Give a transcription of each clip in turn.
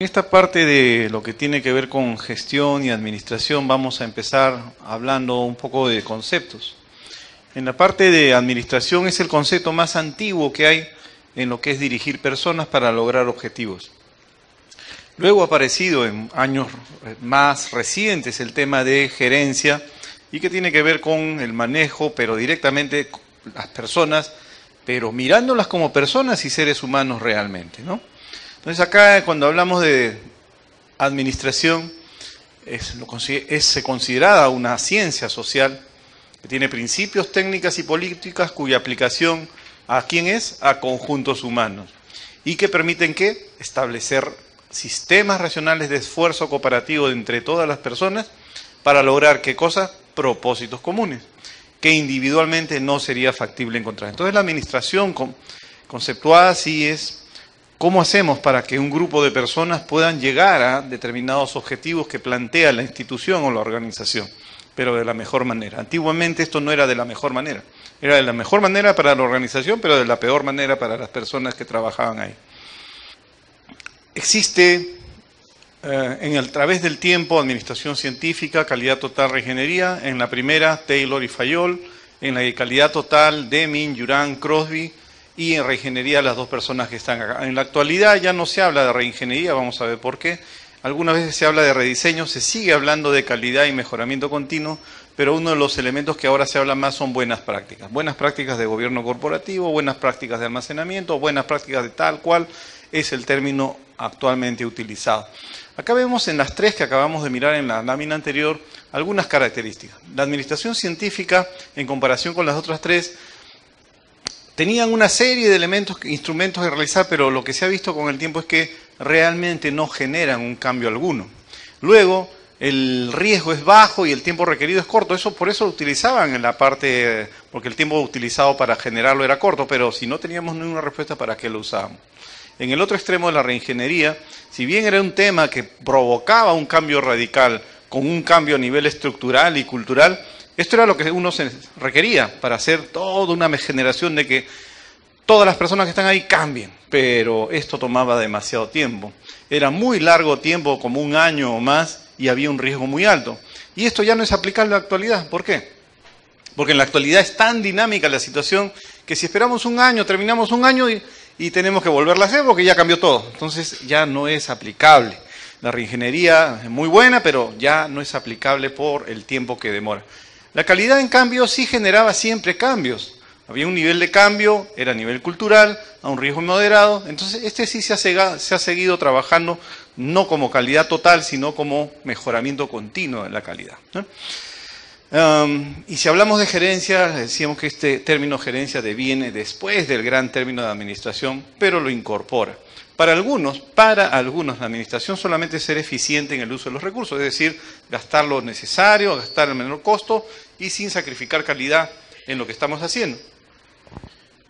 En esta parte de lo que tiene que ver con gestión y administración vamos a empezar hablando un poco de conceptos. En la parte de administración es el concepto más antiguo que hay en lo que es dirigir personas para lograr objetivos. Luego ha aparecido en años más recientes el tema de gerencia y que tiene que ver con el manejo, pero directamente las personas, pero mirándolas como personas y seres humanos realmente, ¿no? Entonces acá cuando hablamos de administración, es, es considerada una ciencia social que tiene principios, técnicas y políticas cuya aplicación a quién es? A conjuntos humanos. Y que permiten que establecer sistemas racionales de esfuerzo cooperativo entre todas las personas para lograr qué cosa? Propósitos comunes, que individualmente no sería factible encontrar. Entonces la administración conceptuada así es ¿Cómo hacemos para que un grupo de personas puedan llegar a determinados objetivos que plantea la institución o la organización? Pero de la mejor manera. Antiguamente esto no era de la mejor manera. Era de la mejor manera para la organización, pero de la peor manera para las personas que trabajaban ahí. Existe eh, en el través del tiempo administración científica, calidad total, regenería. En la primera, Taylor y Fayol. En la calidad total, Deming, Yuran, Crosby y en reingeniería las dos personas que están acá. En la actualidad ya no se habla de reingeniería, vamos a ver por qué. Algunas veces se habla de rediseño, se sigue hablando de calidad y mejoramiento continuo, pero uno de los elementos que ahora se habla más son buenas prácticas. Buenas prácticas de gobierno corporativo, buenas prácticas de almacenamiento, buenas prácticas de tal cual es el término actualmente utilizado. Acá vemos en las tres que acabamos de mirar en la lámina anterior algunas características. La administración científica, en comparación con las otras tres, tenían una serie de elementos, instrumentos de realizar, pero lo que se ha visto con el tiempo es que realmente no generan un cambio alguno. Luego, el riesgo es bajo y el tiempo requerido es corto. Eso por eso lo utilizaban en la parte, porque el tiempo utilizado para generarlo era corto, pero si no teníamos ninguna respuesta, ¿para qué lo usábamos? En el otro extremo de la reingeniería, si bien era un tema que provocaba un cambio radical, con un cambio a nivel estructural y cultural, esto era lo que uno se requería para hacer toda una generación de que todas las personas que están ahí cambien, pero esto tomaba demasiado tiempo. Era muy largo tiempo, como un año o más, y había un riesgo muy alto. Y esto ya no es aplicable en la actualidad. ¿Por qué? Porque en la actualidad es tan dinámica la situación que si esperamos un año, terminamos un año y, y tenemos que volverla a hacer porque ya cambió todo. Entonces ya no es aplicable. La reingeniería es muy buena, pero ya no es aplicable por el tiempo que demora. La calidad, en cambio, sí generaba siempre cambios. Había un nivel de cambio, era a nivel cultural, a un riesgo moderado. Entonces, este sí se ha, se ha seguido trabajando no como calidad total, sino como mejoramiento continuo de la calidad. Um, y si hablamos de gerencia, decíamos que este término gerencia deviene después del gran término de administración, pero lo incorpora. Para algunos, para algunos, la administración solamente es ser eficiente en el uso de los recursos, es decir, gastar lo necesario, gastar el menor costo y sin sacrificar calidad en lo que estamos haciendo.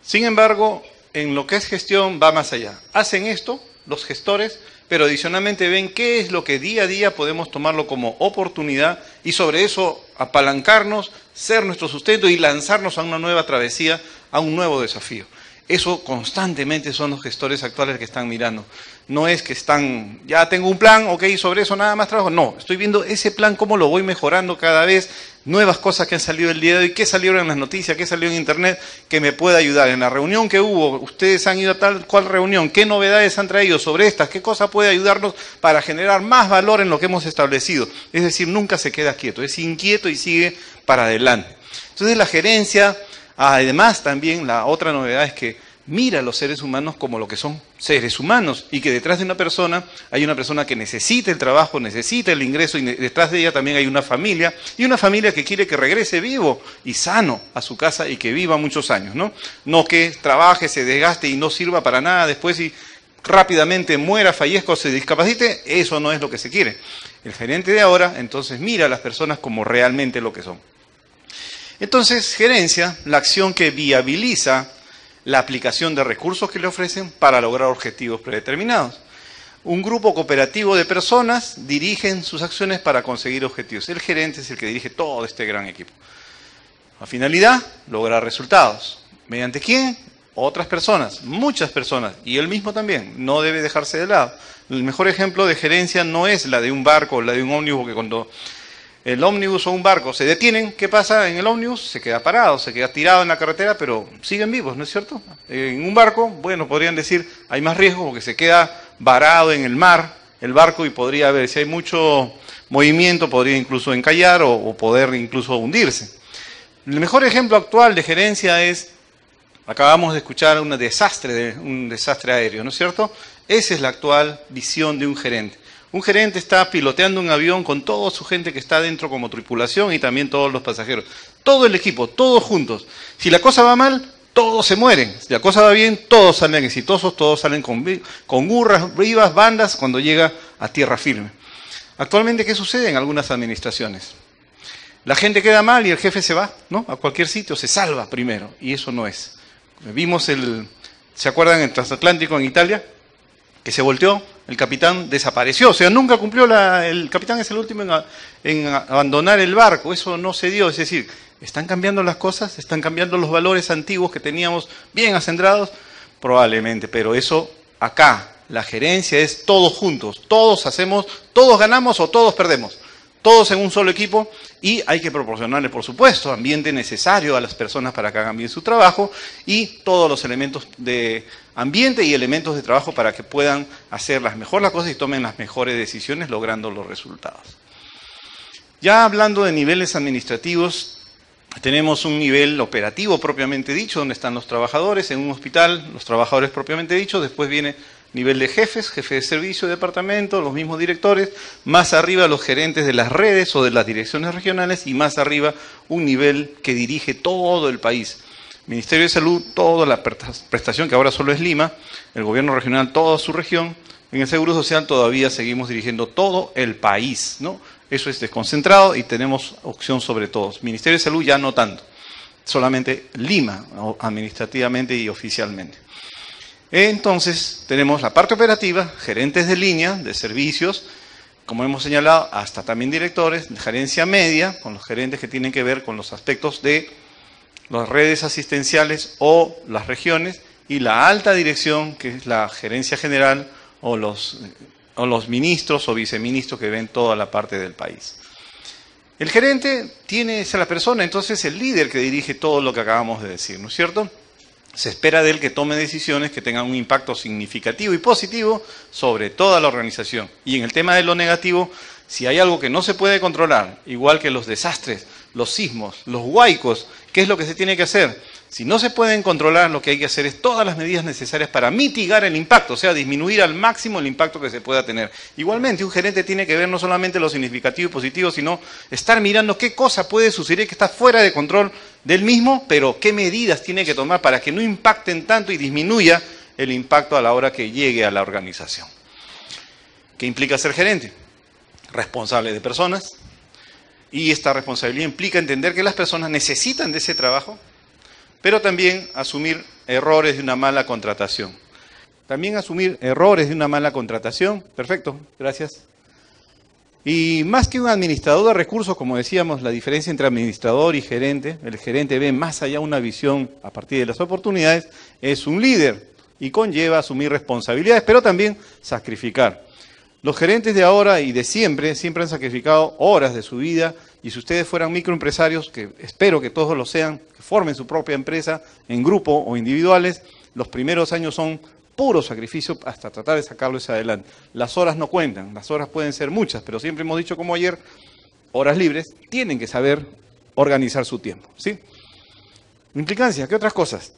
Sin embargo, en lo que es gestión va más allá. Hacen esto los gestores, pero adicionalmente ven qué es lo que día a día podemos tomarlo como oportunidad y sobre eso apalancarnos, ser nuestro sustento y lanzarnos a una nueva travesía, a un nuevo desafío. Eso constantemente son los gestores actuales que están mirando. No es que están, ya tengo un plan, ok, sobre eso nada más trabajo. No, estoy viendo ese plan, cómo lo voy mejorando cada vez, nuevas cosas que han salido el día de hoy, qué salieron en las noticias, qué salió en internet, que me pueda ayudar. En la reunión que hubo, ustedes han ido a tal cual reunión, qué novedades han traído sobre estas, qué cosa puede ayudarnos para generar más valor en lo que hemos establecido. Es decir, nunca se queda quieto, es inquieto y sigue para adelante. Entonces la gerencia Además, también la otra novedad es que mira a los seres humanos como lo que son seres humanos y que detrás de una persona hay una persona que necesita el trabajo, necesita el ingreso y detrás de ella también hay una familia y una familia que quiere que regrese vivo y sano a su casa y que viva muchos años, ¿no? No que trabaje, se desgaste y no sirva para nada después y rápidamente muera, fallezca o se discapacite, eso no es lo que se quiere. El gerente de ahora entonces mira a las personas como realmente lo que son. Entonces, gerencia, la acción que viabiliza la aplicación de recursos que le ofrecen para lograr objetivos predeterminados. Un grupo cooperativo de personas dirigen sus acciones para conseguir objetivos. El gerente es el que dirige todo este gran equipo. La finalidad, lograr resultados. ¿Mediante quién? otras personas, muchas personas, y él mismo también, no debe dejarse de lado. El mejor ejemplo de gerencia no es la de un barco la de un ómnibus, que cuando el ómnibus o un barco se detienen, ¿qué pasa en el ómnibus? Se queda parado, se queda tirado en la carretera, pero siguen vivos, ¿no es cierto? En un barco, bueno, podrían decir, hay más riesgo porque se queda varado en el mar el barco y podría haber, si hay mucho movimiento, podría incluso encallar o, poder incluso hundirse. El mejor ejemplo actual de gerencia es, acabamos de escuchar un desastre, un desastre aéreo, ¿no es cierto? Esa es la actual visión de un gerente. Un gerente está piloteando un avión con toda su gente que está dentro como tripulación y también todos los pasajeros. Todo el equipo, todos juntos. Si la cosa va mal, todos se mueren. Si la cosa va bien, todos salen exitosos, todos salen con, con vivas, bandas cuando llega a tierra firme. Actualmente, ¿qué sucede en algunas administraciones? La gente queda mal y el jefe se va, ¿no? A cualquier sitio, se salva primero. Y eso no es. Vimos el, ¿se acuerdan el transatlántico en Italia? Que se volteó, el capitán desapareció, o sea, nunca cumplió la, el capitán es el último en, en, abandonar el barco, eso no se dio, es decir, están cambiando las cosas, están cambiando los valores antiguos que teníamos bien acendrados, probablemente, pero eso acá, la gerencia es todos juntos, todos hacemos, todos ganamos o todos perdemos todos en un solo equipo y hay que proporcionarle, por supuesto, ambiente necesario a las personas para que hagan bien su trabajo y todos los elementos de ambiente y elementos de trabajo para que puedan hacer las mejores las cosas y tomen las mejores decisiones logrando los resultados. Ya hablando de niveles administrativos, tenemos un nivel operativo propiamente dicho, donde están los trabajadores, en un hospital, los trabajadores propiamente dicho, después viene nivel de jefes, jefe de servicio de departamento, los mismos directores, más arriba los gerentes de las redes o de las direcciones regionales y más arriba un nivel que dirige todo el país. Ministerio de Salud, toda la prestación que ahora solo es Lima, el gobierno regional, toda su región, en el Seguro Social todavía seguimos dirigiendo todo el país, ¿no? Eso es desconcentrado y tenemos opción sobre todos. Ministerio de Salud ya no tanto, solamente Lima, administrativamente y oficialmente. Entonces, tenemos la parte operativa, gerentes de línea, de servicios, como hemos señalado, hasta también directores, de gerencia media, con los gerentes que tienen que ver con los aspectos de las redes asistenciales o las regiones, y la alta dirección, que es la gerencia general o los, o ministros o viceministros que ven toda la parte del país. El gerente tiene, es la persona, entonces el líder que dirige todo lo que acabamos de decir, ¿no es cierto? Se espera de él que tome decisiones que tengan un impacto significativo y positivo sobre toda la organización. Y en el tema de lo negativo, si hay algo que no se puede controlar, igual que los desastres, los sismos, los huaicos, ¿qué es lo que se tiene que hacer? Si no se pueden controlar, lo que hay que hacer es todas las medidas necesarias para mitigar el impacto, o sea, disminuir al máximo el impacto que se pueda tener. Igualmente, un gerente tiene que ver no solamente lo significativo y positivo, sino estar mirando qué cosa puede suceder que está fuera de control del mismo, pero qué medidas tiene que tomar para que no impacten tanto y disminuya el impacto a la hora que llegue a la organización. ¿Qué implica ser gerente? Responsable de personas. Y esta responsabilidad implica entender que las personas necesitan de ese trabajo, pero también asumir errores de una mala contratación. También asumir errores de una mala contratación. Perfecto, gracias. Y más que un administrador de recursos, como decíamos, la diferencia entre administrador y gerente, el gerente ve más allá una visión a partir de las oportunidades, es un líder y conlleva asumir responsabilidades, pero también sacrificar. Los gerentes de ahora y de siempre siempre han sacrificado horas de su vida y si ustedes fueran microempresarios, que espero que todos lo sean, que formen su propia empresa en grupo o individuales, los primeros años son puro sacrificio hasta tratar de sacarlo hacia adelante. Las horas no cuentan, las horas pueden ser muchas, pero siempre hemos dicho como ayer, horas libres, tienen que saber organizar su tiempo. ¿sí? Implicancia, ¿qué otras cosas?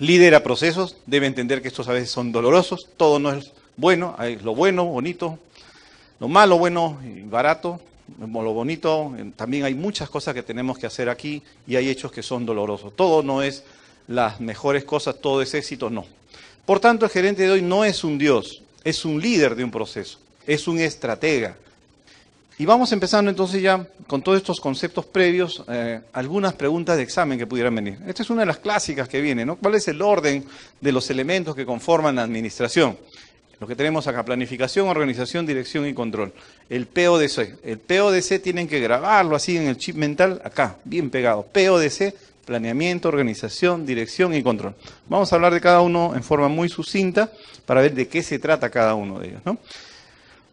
Lidera procesos, debe entender que estos a veces son dolorosos, todo no es bueno, hay lo bueno, bonito, lo malo, bueno y barato, lo bonito, también hay muchas cosas que tenemos que hacer aquí y hay hechos que son dolorosos. Todo no es las mejores cosas, todo es éxito, no. Por tanto, el gerente de hoy no es un Dios, es un líder de un proceso, es un estratega. Y vamos empezando entonces ya con todos estos conceptos previos, eh, algunas preguntas de examen que pudieran venir. Esta es una de las clásicas que viene, ¿no? ¿Cuál es el orden de los elementos que conforman la administración? Lo que tenemos acá, planificación, organización, dirección y control. El PODC. El PODC tienen que grabarlo así en el chip mental, acá, bien pegado. PODC, Planeamiento, organización, dirección y control. Vamos a hablar de cada uno en forma muy sucinta para ver de qué se trata cada uno de ellos.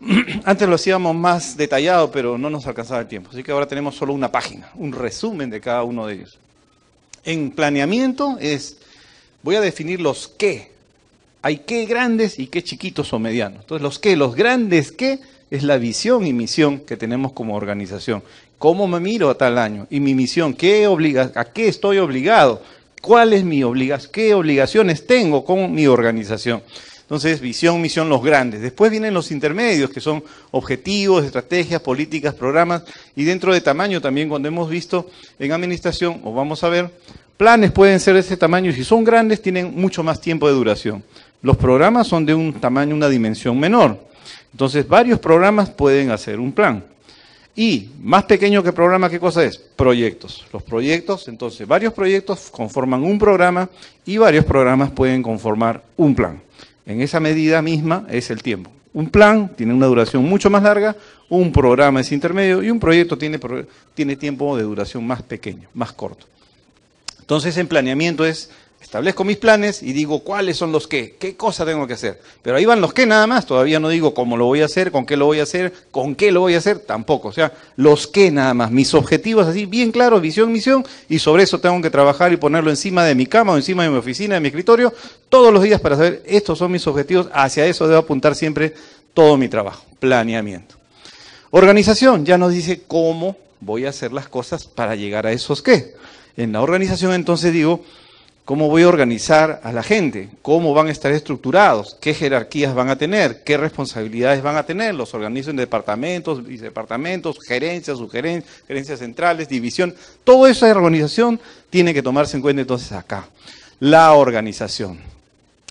Antes lo hacíamos más detallado, pero no nos alcanzaba el tiempo. Así que ahora tenemos solo una página, un resumen de cada uno de ellos. En planeamiento es, voy a definir los qué. Hay qué grandes y qué chiquitos o medianos. Entonces los qué, los grandes qué es la visión y misión que tenemos como organización. ¿Cómo me miro a tal año? Y mi misión, ¿qué obliga ¿a qué estoy obligado? ¿Cuál es mi obligación? ¿Qué obligaciones tengo con mi organización? Entonces, visión, misión, los grandes. Después vienen los intermedios, que son objetivos, estrategias, políticas, programas, y dentro de tamaño también, cuando hemos visto en administración, o vamos a ver, planes pueden ser de ese tamaño, y si son grandes, tienen mucho más tiempo de duración. Los programas son de un tamaño, una dimensión menor. Entonces, varios programas pueden hacer un plan. Y más pequeño que programa, ¿qué cosa es? Proyectos. Los proyectos, entonces, varios proyectos conforman un programa y varios programas pueden conformar un plan. En esa medida misma es el tiempo. Un plan tiene una duración mucho más larga, un programa es intermedio y un proyecto tiene, tiene tiempo de duración más pequeño, más corto. Entonces en planeamiento es Establezco mis planes y digo cuáles son los qué, qué cosa tengo que hacer. Pero ahí van los qué nada más, todavía no digo cómo lo voy a hacer, con qué lo voy a hacer, con qué lo voy a hacer, tampoco. O sea, los qué nada más, mis objetivos así bien claros, visión, misión, y sobre eso tengo que trabajar y ponerlo encima de mi cama o encima de mi oficina, de mi escritorio, todos los días para saber, estos son mis objetivos, hacia eso debo apuntar siempre todo mi trabajo, planeamiento. Organización ya nos dice cómo voy a hacer las cosas para llegar a esos qué. En la organización entonces digo, cómo voy a organizar a la gente, cómo van a estar estructurados, qué jerarquías van a tener, qué responsabilidades van a tener, los organizo en departamentos, vicedepartamentos, gerencias, sugerencias, gerencias centrales, división, toda esa organización tiene que tomarse en cuenta entonces acá. La organización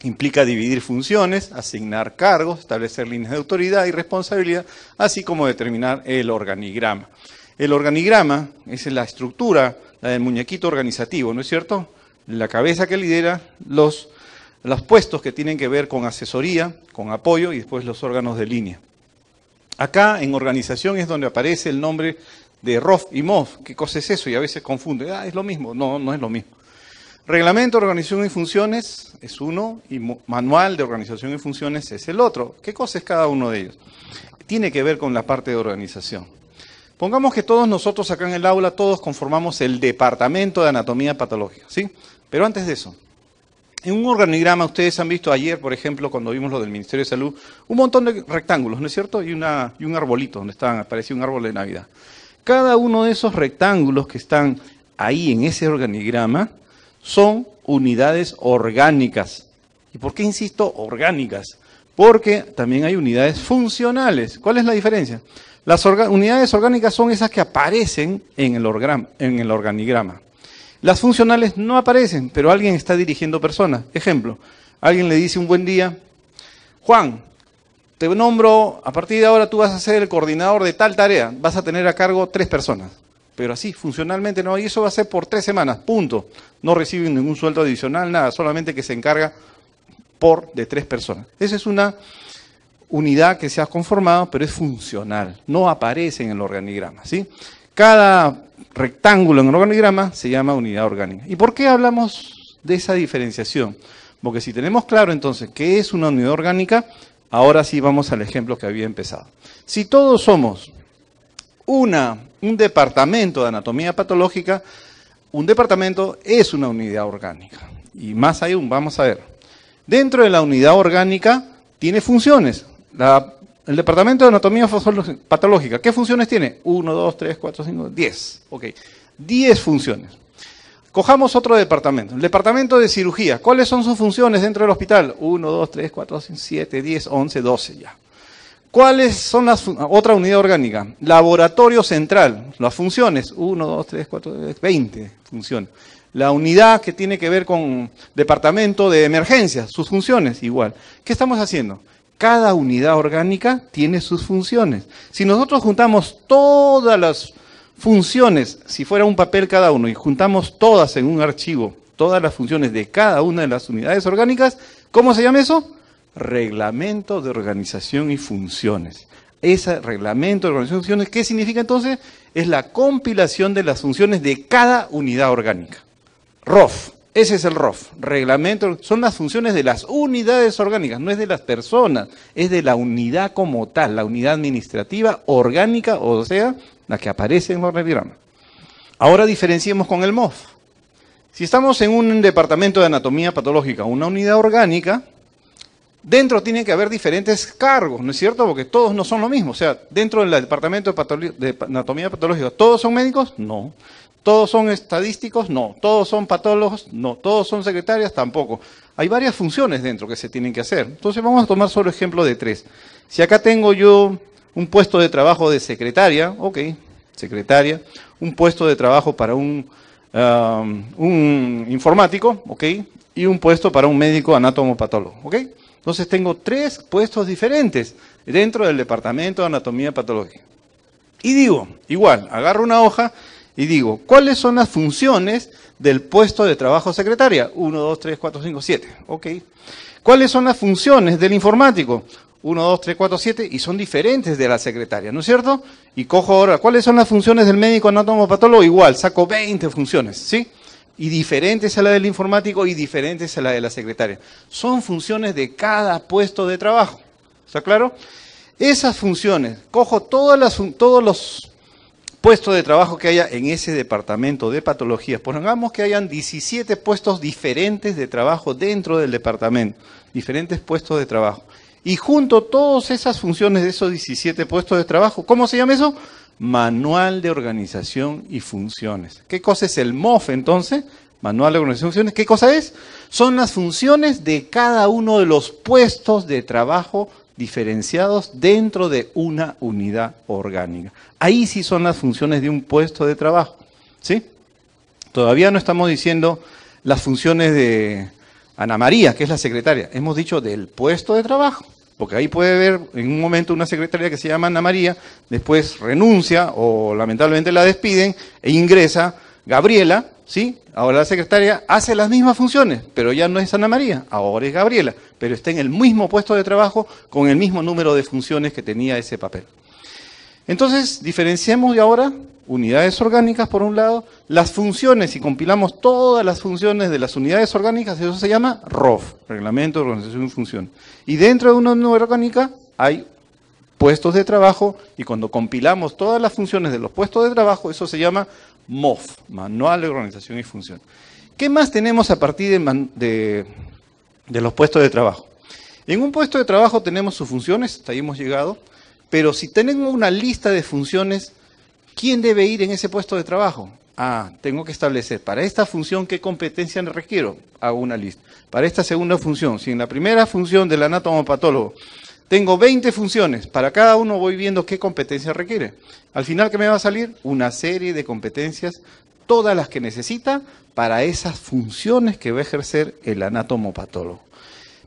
implica dividir funciones, asignar cargos, establecer líneas de autoridad y responsabilidad, así como determinar el organigrama. El organigrama es la estructura, la del muñequito organizativo, ¿no es cierto? La cabeza que lidera los, los puestos que tienen que ver con asesoría, con apoyo y después los órganos de línea. Acá en organización es donde aparece el nombre de ROF y MOF. ¿Qué cosa es eso? Y a veces confunde. Ah, es lo mismo. No, no es lo mismo. Reglamento organización y funciones es uno y manual de organización y funciones es el otro. ¿Qué cosa es cada uno de ellos? Tiene que ver con la parte de organización. Pongamos que todos nosotros acá en el aula, todos conformamos el departamento de anatomía patológica, ¿sí? Pero antes de eso, en un organigrama, ustedes han visto ayer, por ejemplo, cuando vimos lo del Ministerio de Salud, un montón de rectángulos, ¿no es cierto? Y, un arbolito donde estaban, aparecía un árbol de Navidad. Cada uno de esos rectángulos que están ahí en ese organigrama son unidades orgánicas. ¿Y por qué insisto orgánicas? Porque también hay unidades funcionales. ¿Cuál es la diferencia? Las unidades orgánicas son esas que aparecen en el, en el organigrama. Las funcionales no aparecen, pero alguien está dirigiendo personas. Ejemplo, alguien le dice un buen día, Juan, te nombro, a partir de ahora tú vas a ser el coordinador de tal tarea, vas a tener a cargo tres personas. Pero así, funcionalmente no, y eso va a ser por tres semanas, punto. No reciben ningún sueldo adicional, nada, solamente que se encarga por de tres personas. Esa es una unidad que se ha conformado, pero es funcional, no aparece en el organigrama. ¿sí? Cada rectángulo en el organigrama se llama unidad orgánica. ¿Y por qué hablamos de esa diferenciación? Porque si tenemos claro entonces qué es una unidad orgánica, ahora sí vamos al ejemplo que había empezado. Si todos somos una, un departamento de anatomía patológica, un departamento es una unidad orgánica. Y más aún, vamos a ver. Dentro de la unidad orgánica tiene funciones. La el departamento de anatomía patológica, ¿qué funciones tiene? 1, 2, 3, 4, 5, 10. Ok, 10 funciones. Cojamos otro departamento. El departamento de cirugía. ¿Cuáles son sus funciones dentro del hospital? 1, 2, 3, 4, 5, 7, 10, 11, 12 ya. ¿Cuáles son las otra unidad orgánica? Laboratorio central. Las funciones. 1, 2, 3, 4, 20 funciones. La unidad que tiene que ver con departamento de emergencia, sus funciones, igual. ¿Qué estamos haciendo? Cada unidad orgánica tiene sus funciones. Si nosotros juntamos todas las funciones, si fuera un papel cada uno, y juntamos todas en un archivo, todas las funciones de cada una de las unidades orgánicas, ¿cómo se llama eso? Reglamento de organización y funciones. Ese reglamento de organización y funciones, ¿qué significa entonces? Es la compilación de las funciones de cada unidad orgánica. ROF. Ese es el ROF, reglamento, son las funciones de las unidades orgánicas, no es de las personas, es de la unidad como tal, la unidad administrativa orgánica, o sea, la que aparece en los organigramas. Ahora diferenciemos con el MOF. Si estamos en un departamento de anatomía patológica, una unidad orgánica, dentro tiene que haber diferentes cargos, ¿no es cierto? Porque todos no son lo mismo. O sea, dentro del departamento de, de anatomía patológica, ¿todos son médicos? No. ¿Todos son estadísticos? No. ¿Todos son patólogos? No. ¿Todos son secretarias? Tampoco. Hay varias funciones dentro que se tienen que hacer. Entonces vamos a tomar solo ejemplo de tres. Si acá tengo yo un puesto de trabajo de secretaria, ok, secretaria, un puesto de trabajo para un, um, informático, ok, y un puesto para un médico anatomopatólogo, ok. Entonces tengo tres puestos diferentes dentro del departamento de anatomía patológica. Y digo, igual, agarro una hoja y digo, ¿cuáles son las funciones del puesto de trabajo secretaria? 1, 2, 3, 4, 5, 7. Ok. ¿Cuáles son las funciones del informático? 1, 2, 3, 4, 7 y son diferentes de la secretaria, ¿no es cierto? Y cojo ahora, ¿cuáles son las funciones del médico anatomopatólogo? Igual, saco 20 funciones, ¿sí? Y diferentes a la del informático y diferentes a la de la secretaria. Son funciones de cada puesto de trabajo. ¿Está claro? Esas funciones, cojo todas las, todos los puesto de trabajo que haya en ese departamento de patologías. Pongamos que hayan 17 puestos diferentes de trabajo dentro del departamento, diferentes puestos de trabajo. Y junto todas esas funciones de esos 17 puestos de trabajo, ¿cómo se llama eso? Manual de Organización y Funciones. ¿Qué cosa es el MOF entonces? Manual de Organización y Funciones. ¿Qué cosa es? Son las funciones de cada uno de los puestos de trabajo diferenciados dentro de una unidad orgánica. Ahí sí son las funciones de un puesto de trabajo. ¿Sí? Todavía no estamos diciendo las funciones de Ana María, que es la secretaria. Hemos dicho del puesto de trabajo. Porque ahí puede haber en un momento una secretaria que se llama Ana María, después renuncia o lamentablemente la despiden e ingresa Gabriela, ¿sí? Ahora la secretaria hace las mismas funciones, pero ya no es Ana María, ahora es Gabriela, pero está en el mismo puesto de trabajo con el mismo número de funciones que tenía ese papel. Entonces, diferenciemos de ahora unidades orgánicas por un lado, las funciones, si compilamos todas las funciones de las unidades orgánicas, eso se llama ROF, Reglamento de Organización y Función. Y dentro de una unidad orgánica hay puestos de trabajo y cuando compilamos todas las funciones de los puestos de trabajo, eso se llama MOF, Manual de Organización y Función. ¿Qué más tenemos a partir de, los puestos de trabajo? En un puesto de trabajo tenemos sus funciones, hasta ahí hemos llegado, pero si tenemos una lista de funciones, ¿quién debe ir en ese puesto de trabajo? Ah, tengo que establecer, para esta función, ¿qué competencia requiero? Hago una lista. Para esta segunda función, si en la primera función del anatomopatólogo tengo 20 funciones, para cada uno voy viendo qué competencia requiere. Al final, ¿qué me va a salir? Una serie de competencias, todas las que necesita para esas funciones que va a ejercer el anatomopatólogo.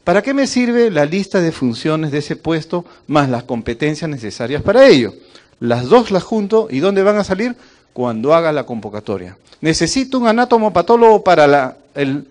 ¿Para qué me sirve la lista de funciones de ese puesto más las competencias necesarias para ello? Las dos las junto y ¿dónde van a salir? Cuando haga la convocatoria. Necesito un anatomopatólogo para la, el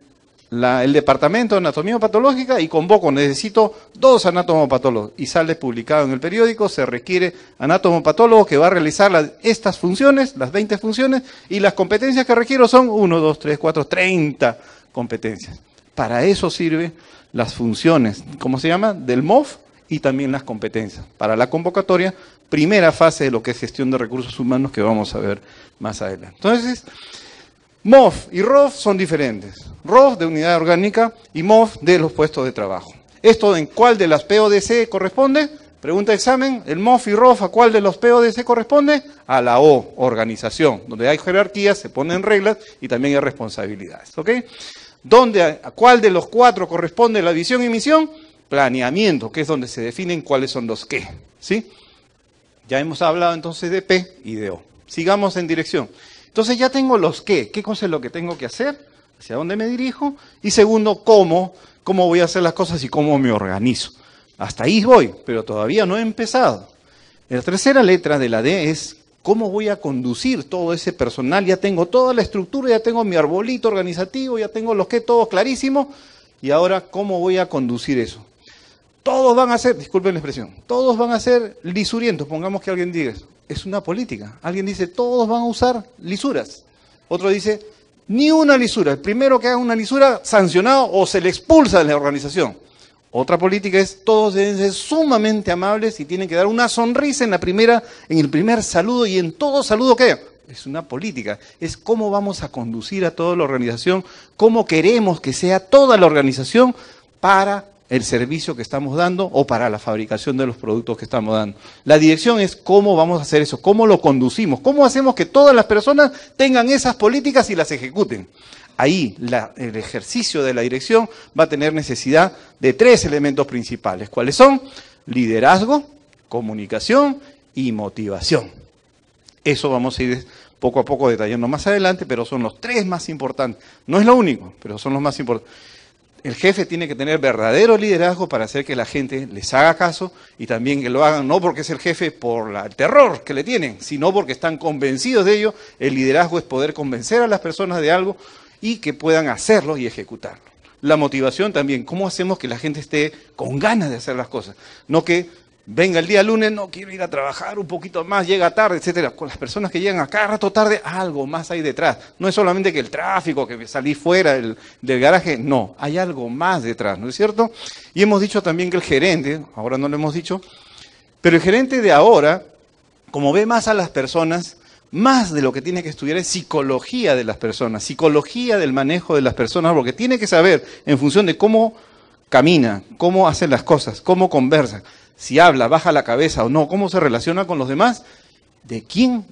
el departamento de anatomía patológica y convoco, necesito dos anatomopatólogos y sale publicado en el periódico, se requiere anatomopatólogo que va a realizar estas funciones, las 20 funciones, y las competencias que requiero son 1, 2, 3, 4, 30 competencias. Para eso sirve las funciones, ¿cómo se llama? Del MOF y también las competencias. Para la convocatoria, primera fase de lo que es gestión de recursos humanos que vamos a ver más adelante. Entonces, MOF y ROF son diferentes. ROF de unidad orgánica y MOF de los puestos de trabajo. ¿Esto en cuál de las PODC corresponde? Pregunta examen, ¿el MOF y ROF a cuál de los PODC corresponde? A la O, organización, donde hay jerarquías, se ponen reglas y también hay responsabilidades. ¿Ok? ¿Dónde, ¿A cuál de los cuatro corresponde la visión y misión? Planeamiento, que es donde se definen cuáles son los qué. ¿Sí? Ya hemos hablado entonces de P y de O. Sigamos en dirección. Entonces ya tengo los qué, qué cosa es lo que tengo que hacer, hacia dónde me dirijo, y segundo, cómo, cómo voy a hacer las cosas y cómo me organizo. Hasta ahí voy, pero todavía no he empezado. La tercera letra de la D es cómo voy a conducir todo ese personal. Ya tengo toda la estructura, ya tengo mi arbolito organizativo, ya tengo los qué, todo clarísimo. Y ahora, ¿cómo voy a conducir eso? Todos van a ser, disculpen la expresión, todos van a ser lisurientos, pongamos que alguien diga eso es una política. Alguien dice, todos van a usar lisuras. Otro dice, Ni una lisura. El primero que haga una lisura, sancionado o se le expulsa de la organización. Otra política es todos deben ser sumamente amables y tienen que dar una sonrisa en la primera, en el primer saludo y en todo saludo que haya. Es una política, es cómo vamos a conducir a toda la organización, cómo queremos que sea toda la organización para el servicio que estamos dando o para la fabricación de los productos que estamos dando. La dirección es cómo vamos a hacer eso, cómo lo conducimos, cómo hacemos que todas las personas tengan esas políticas y las ejecuten. Ahí el ejercicio de la dirección va a tener necesidad de tres elementos principales. ¿Cuáles son? Liderazgo, comunicación y motivación. Eso vamos a ir poco a poco detallando más adelante, pero son los tres más importantes. No es lo único, pero son los más importantes. El jefe tiene que tener verdadero liderazgo para hacer que la gente les haga caso y también que lo hagan no porque es el jefe por el terror que le tienen, sino porque están convencidos de ello. El liderazgo es poder convencer a las personas de algo y que puedan hacerlo y ejecutarlo. La motivación también, cómo hacemos que la gente esté con ganas de hacer las cosas, no que venga el día lunes, no quiero ir a trabajar un poquito más, llega tarde, etcétera. Con las personas que llegan a cada rato tarde, algo más hay detrás. No es solamente que el tráfico, que salí fuera del, del, garaje, no, hay algo más detrás, ¿no es cierto? Y hemos dicho también que el gerente, ahora no lo hemos dicho, pero el gerente de ahora, como ve más a las personas, más de lo que tiene que estudiar es psicología de las personas, psicología del manejo de las personas, porque tiene que saber en función de cómo camina, cómo hace las cosas, cómo conversa si habla, baja la cabeza o no, cómo se relaciona con los demás, de quién,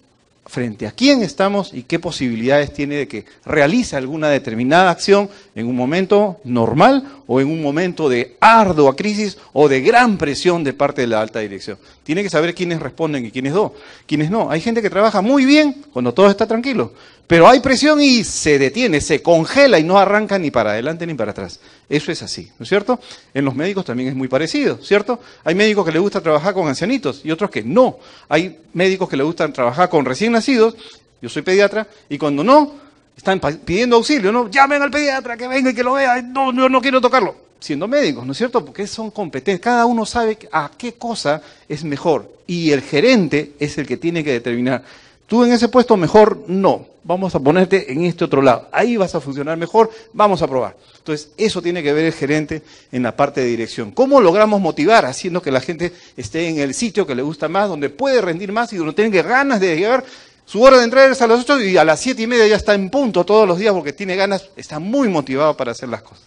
frente a quién estamos y qué posibilidades tiene de que realice alguna determinada acción en un momento normal o en un momento de ardua crisis o de gran presión de parte de la alta dirección. Tiene que saber quiénes responden y quiénes no. Quiénes no. Hay gente que trabaja muy bien cuando todo está tranquilo, pero hay presión y se detiene, se congela y no arranca ni para adelante ni para atrás. Eso es así, ¿no es cierto? En los médicos también es muy parecido, ¿cierto? Hay médicos que les gusta trabajar con ancianitos y otros que no. Hay médicos que les gustan trabajar con recién nacidos, yo soy pediatra, y cuando no, están pidiendo auxilio, ¿no? Llamen al pediatra, que venga y que lo vea, no, yo no quiero tocarlo. Siendo médicos, ¿no es cierto? Porque son competentes, cada uno sabe a qué cosa es mejor y el gerente es el que tiene que determinar Tú en ese puesto mejor no. Vamos a ponerte en este otro lado. Ahí vas a funcionar mejor. Vamos a probar. Entonces, eso tiene que ver el gerente en la parte de dirección. ¿Cómo logramos motivar haciendo que la gente esté en el sitio que le gusta más, donde puede rendir más y donde tenga ganas de llegar? Su hora de entrar es a las 8 y a las 7 y media ya está en punto todos los días porque tiene ganas, está muy motivado para hacer las cosas.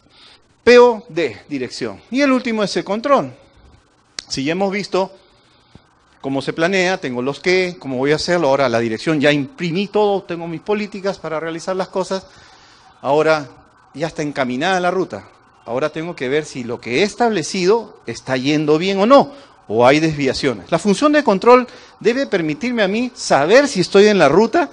POD, dirección. Y el último es el control. Si ya hemos visto cómo se planea, tengo los qué, cómo voy a hacerlo, ahora la dirección ya imprimí todo, tengo mis políticas para realizar las cosas, ahora ya está encaminada la ruta, ahora tengo que ver si lo que he establecido está yendo bien o no, o hay desviaciones. La función de control debe permitirme a mí saber si estoy en la ruta,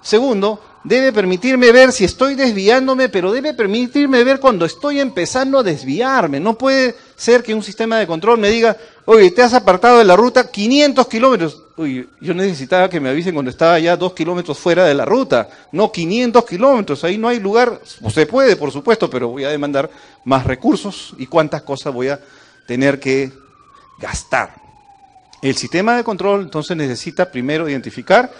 segundo, debe permitirme ver si estoy desviándome, pero debe permitirme ver cuando estoy empezando a desviarme. No puede ser que un sistema de control me diga, oye, te has apartado de la ruta 500 kilómetros. Uy, yo necesitaba que me avisen cuando estaba ya dos kilómetros fuera de la ruta, no 500 kilómetros, ahí no hay lugar, se puede, por supuesto, pero voy a demandar más recursos y cuántas cosas voy a tener que gastar. El sistema de control entonces necesita primero identificar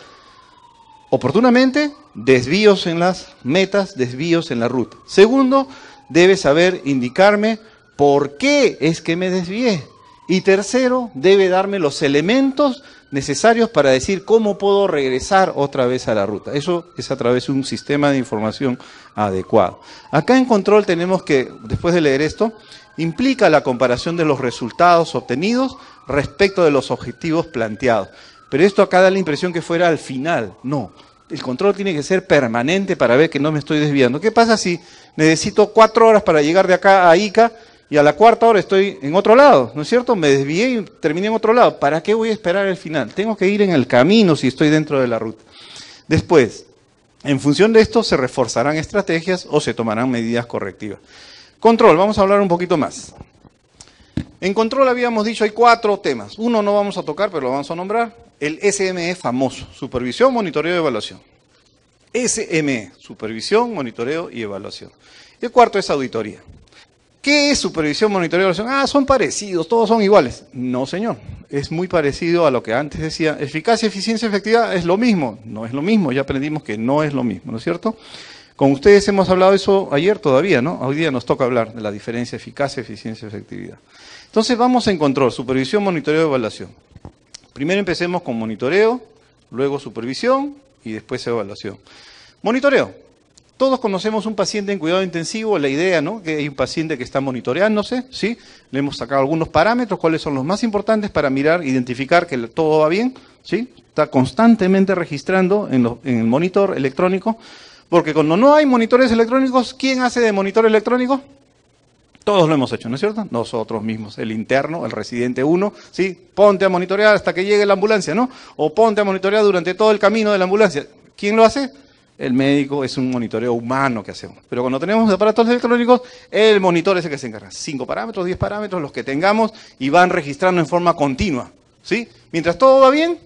oportunamente desvíos en las metas, desvíos en la ruta. Segundo, debe saber indicarme por qué es que me desvié. Y tercero, debe darme los elementos necesarios para decir cómo puedo regresar otra vez a la ruta. Eso es a través de un sistema de información adecuado. Acá en control tenemos que, después de leer esto, implica la comparación de los resultados obtenidos respecto de los objetivos planteados. Pero esto acá da la impresión que fuera al final. No, el control tiene que ser permanente para ver que no me estoy desviando. ¿Qué pasa si necesito cuatro horas para llegar de acá a Ica y a la cuarta hora estoy en otro lado? ¿No es cierto? Me desvié y terminé en otro lado. ¿Para qué voy a esperar el final? Tengo que ir en el camino si estoy dentro de la ruta. Después, en función de esto se reforzarán estrategias o se tomarán medidas correctivas. Control, vamos a hablar un poquito más. En control habíamos dicho hay cuatro temas. Uno no vamos a tocar, pero lo vamos a nombrar. El SME famoso, supervisión, monitoreo y evaluación. SME, supervisión, monitoreo y evaluación. El cuarto es auditoría. ¿Qué es supervisión, monitoreo y evaluación? Ah, son parecidos, todos son iguales. No, señor. Es muy parecido a lo que antes decía. Eficacia, eficiencia, efectividad es lo mismo. No es lo mismo, ya aprendimos que no es lo mismo, ¿no es cierto? Con ustedes hemos hablado eso ayer todavía, ¿no? Hoy día nos toca hablar de la diferencia eficacia, eficiencia y efectividad. Entonces vamos en control, supervisión, monitoreo, evaluación. Primero empecemos con monitoreo, luego supervisión y después evaluación. Monitoreo. Todos conocemos un paciente en cuidado intensivo, la idea, ¿no? Que hay un paciente que está monitoreándose, ¿sí? Le hemos sacado algunos parámetros, cuáles son los más importantes para mirar, identificar que todo va bien, ¿sí? Está constantemente registrando en, en el monitor electrónico, porque cuando no hay monitores electrónicos, ¿quién hace de monitor electrónico? Todos lo hemos hecho, ¿no es cierto? Nosotros mismos, el interno, el residente 1, ¿sí? Ponte a monitorear hasta que llegue la ambulancia, ¿no? O ponte a monitorear durante todo el camino de la ambulancia. ¿Quién lo hace? El médico es un monitoreo humano que hacemos. Pero cuando tenemos aparatos electrónicos, el monitor es el que se encarga. Cinco parámetros, diez parámetros, los que tengamos, y van registrando en forma continua. ¿sí? Mientras todo va bien,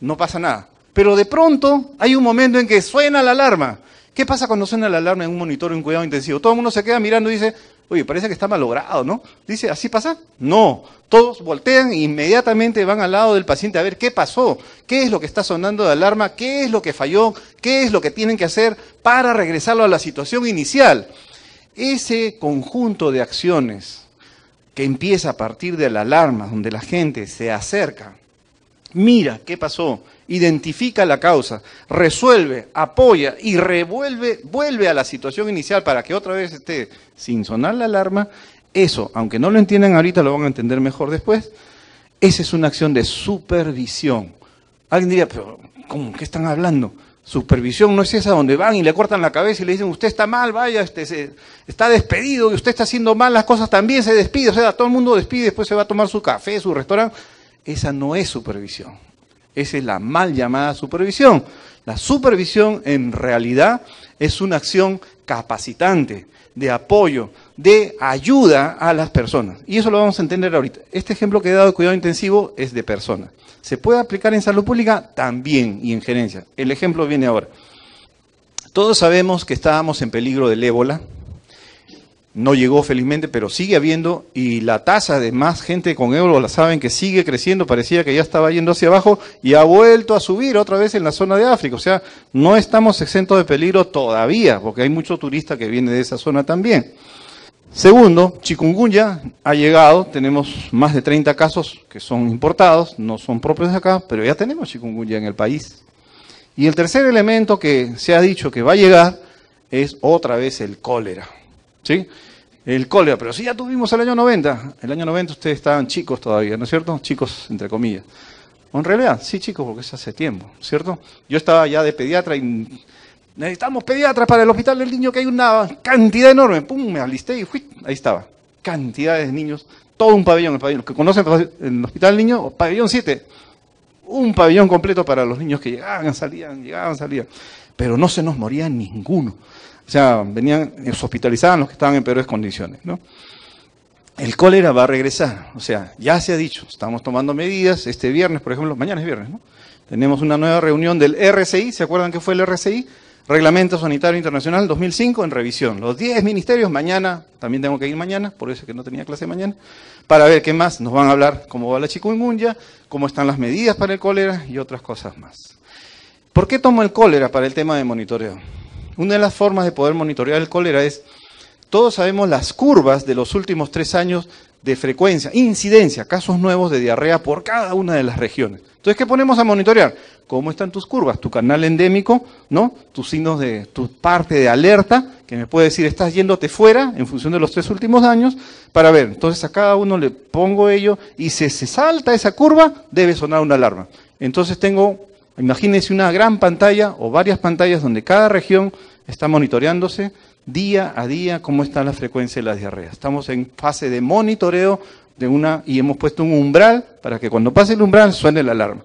no pasa nada. Pero de pronto hay un momento en que suena la alarma. ¿Qué pasa cuando suena la alarma en un monitor en cuidado intensivo? Todo el mundo se queda mirando y dice, oye, parece que está malogrado, ¿no? Dice, ¿así pasa? No. Todos voltean e inmediatamente van al lado del paciente a ver qué pasó, qué es lo que está sonando de alarma, qué es lo que falló, qué es lo que tienen que hacer para regresarlo a la situación inicial. Ese conjunto de acciones que empieza a partir de la alarma, donde la gente se acerca, mira qué pasó, identifica la causa, resuelve, apoya y revuelve, vuelve a la situación inicial para que otra vez esté sin sonar la alarma, eso, aunque no lo entiendan ahorita, lo van a entender mejor después, esa es una acción de supervisión. Alguien diría, pero ¿cómo? ¿Qué están hablando? Supervisión no es esa donde van y le cortan la cabeza y le dicen, usted está mal, vaya, este, está despedido y usted está haciendo mal las cosas, también se despide, o sea, todo el mundo despide, después se va a tomar su café, su restaurante. Esa no es supervisión. Esa es la mal llamada supervisión. La supervisión en realidad es una acción capacitante, de apoyo, de ayuda a las personas. Y eso lo vamos a entender ahorita. Este ejemplo que he dado de cuidado intensivo es de personas. ¿Se puede aplicar en salud pública? También, y en gerencia. El ejemplo viene ahora. Todos sabemos que estábamos en peligro del ébola, no llegó felizmente, pero sigue habiendo y la tasa de más gente con euro, la saben que sigue creciendo, parecía que ya estaba yendo hacia abajo y ha vuelto a subir otra vez en la zona de África. O sea, no estamos exentos de peligro todavía, porque hay mucho turista que viene de esa zona también. Segundo, chikungunya ha llegado, tenemos más de 30 casos que son importados, no son propios de acá, pero ya tenemos chikungunya en el país. Y el tercer elemento que se ha dicho que va a llegar es otra vez el cólera. ¿Sí? El cólera, pero sí ya tuvimos el año 90. El año 90 ustedes estaban chicos todavía, ¿no es cierto? Chicos, entre comillas. En realidad, sí, chicos, porque es hace tiempo, ¿cierto? Yo estaba ya de pediatra y necesitamos pediatras para el hospital del niño que hay una cantidad enorme. Pum, me alisté y ahí estaba. Cantidades de niños, todo un pabellón, el pabellón. Los que conocen el hospital del niño, pabellón 7. Un pabellón completo para los niños que llegaban, salían, llegaban, salían. Pero no se nos moría ninguno. O sea, venían, se hospitalizaban los que estaban en peores condiciones, ¿no? El cólera va a regresar, o sea, ya se ha dicho, estamos tomando medidas, este viernes, por ejemplo, mañana es viernes, ¿no? Tenemos una nueva reunión del RCI, ¿se acuerdan qué fue el RCI? Reglamento Sanitario Internacional 2005 en revisión. Los 10 ministerios, mañana, también tengo que ir mañana, por eso es que no tenía clase mañana, para ver qué más nos van a hablar, cómo va la chikungunya, cómo están las medidas para el cólera y otras cosas más. ¿Por qué tomo el cólera para el tema de monitoreo? Una de las formas de poder monitorear el cólera es, todos sabemos las curvas de los últimos tres años de frecuencia, incidencia, casos nuevos de diarrea por cada una de las regiones. Entonces, ¿qué ponemos a monitorear? ¿Cómo están tus curvas? Tu canal endémico, ¿no? Tus signos de tu parte de alerta, que me puede decir, estás yéndote fuera en función de los tres últimos años, para ver. Entonces, a cada uno le pongo ello y si se salta esa curva, debe sonar una alarma. Entonces, tengo, imagínense una gran pantalla o varias pantallas donde cada región está monitoreándose día a día cómo está la frecuencia de las diarreas. Estamos en fase de monitoreo de una y hemos puesto un umbral para que cuando pase el umbral suene la alarma.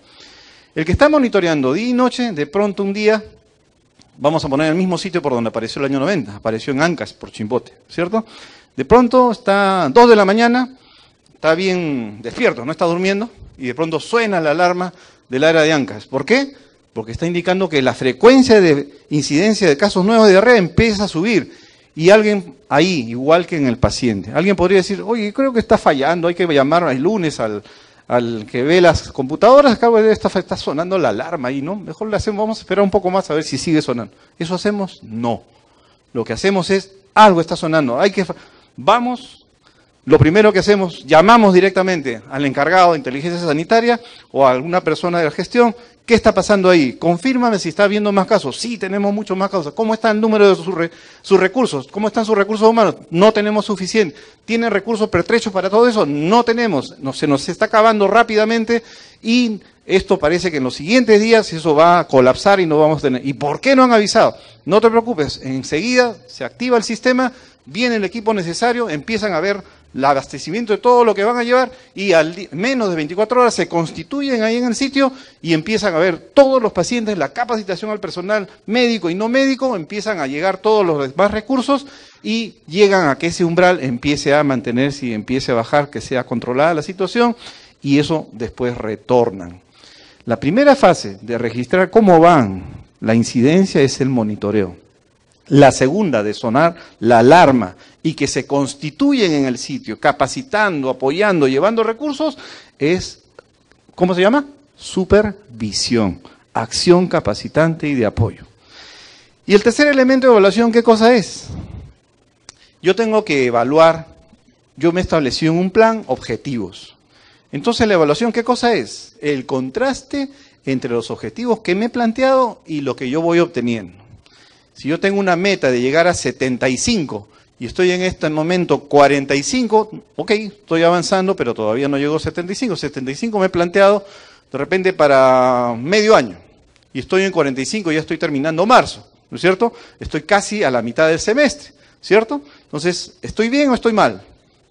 El que está monitoreando día y noche, de pronto un día, vamos a poner el mismo sitio por donde apareció el año 90, apareció en Ancas, por Chimbote, ¿cierto? De pronto está dos de la mañana, está bien despierto, no está durmiendo, y de pronto suena la alarma del área de Ancas. ¿Por qué? porque está indicando que la frecuencia de incidencia de casos nuevos de diarrea empieza a subir. Y alguien ahí, igual que en el paciente, alguien podría decir, oye, creo que está fallando, hay que llamar el lunes al, que ve las computadoras, acá está, está sonando la alarma ahí, ¿no? Mejor le hacemos, vamos a esperar un poco más a ver si sigue sonando. ¿Eso hacemos? No. lo que hacemos es, algo está sonando, hay que, vamos, lo primero que hacemos, llamamos directamente al encargado de inteligencia sanitaria o a alguna persona de la gestión ¿Qué está pasando ahí? Confírmame si está habiendo más casos. Sí, tenemos muchos más casos. ¿Cómo está el número de sus, recursos? ¿Cómo están sus recursos humanos? No tenemos suficiente. ¿Tienen recursos pertrechos para todo eso? No tenemos. No, se nos está acabando rápidamente y esto parece que en los siguientes días eso va a colapsar y no vamos a tener. ¿Y por qué no han avisado? No te preocupes. Enseguida se activa el sistema, viene el equipo necesario, empiezan a ver el abastecimiento de todo lo que van a llevar y al menos de 24 horas se constituyen ahí en el sitio y empiezan a ver todos los pacientes, la capacitación al personal médico y no médico, empiezan a llegar todos los demás recursos y llegan a que ese umbral empiece a mantenerse y empiece a bajar, que sea controlada la situación y eso después retornan. La primera fase de registrar cómo van la incidencia es el monitoreo. La segunda, de sonar la alarma y que se constituyen en el sitio, capacitando, apoyando, llevando recursos, es, ¿cómo se llama? Supervisión, acción capacitante y de apoyo. Y el tercer elemento de evaluación, ¿qué cosa es? Yo tengo que evaluar, yo me establecí en un plan objetivos. Entonces la evaluación, ¿qué cosa es? El contraste entre los objetivos que me he planteado y lo que yo voy obteniendo. Si yo tengo una meta de llegar a 75 y estoy en este momento 45, ok, estoy avanzando, pero todavía no llego a 75. 75 me he planteado de repente para medio año y estoy en 45, ya estoy terminando marzo, ¿no es cierto? Estoy casi a la mitad del semestre, ¿cierto? Entonces, ¿estoy bien o estoy mal?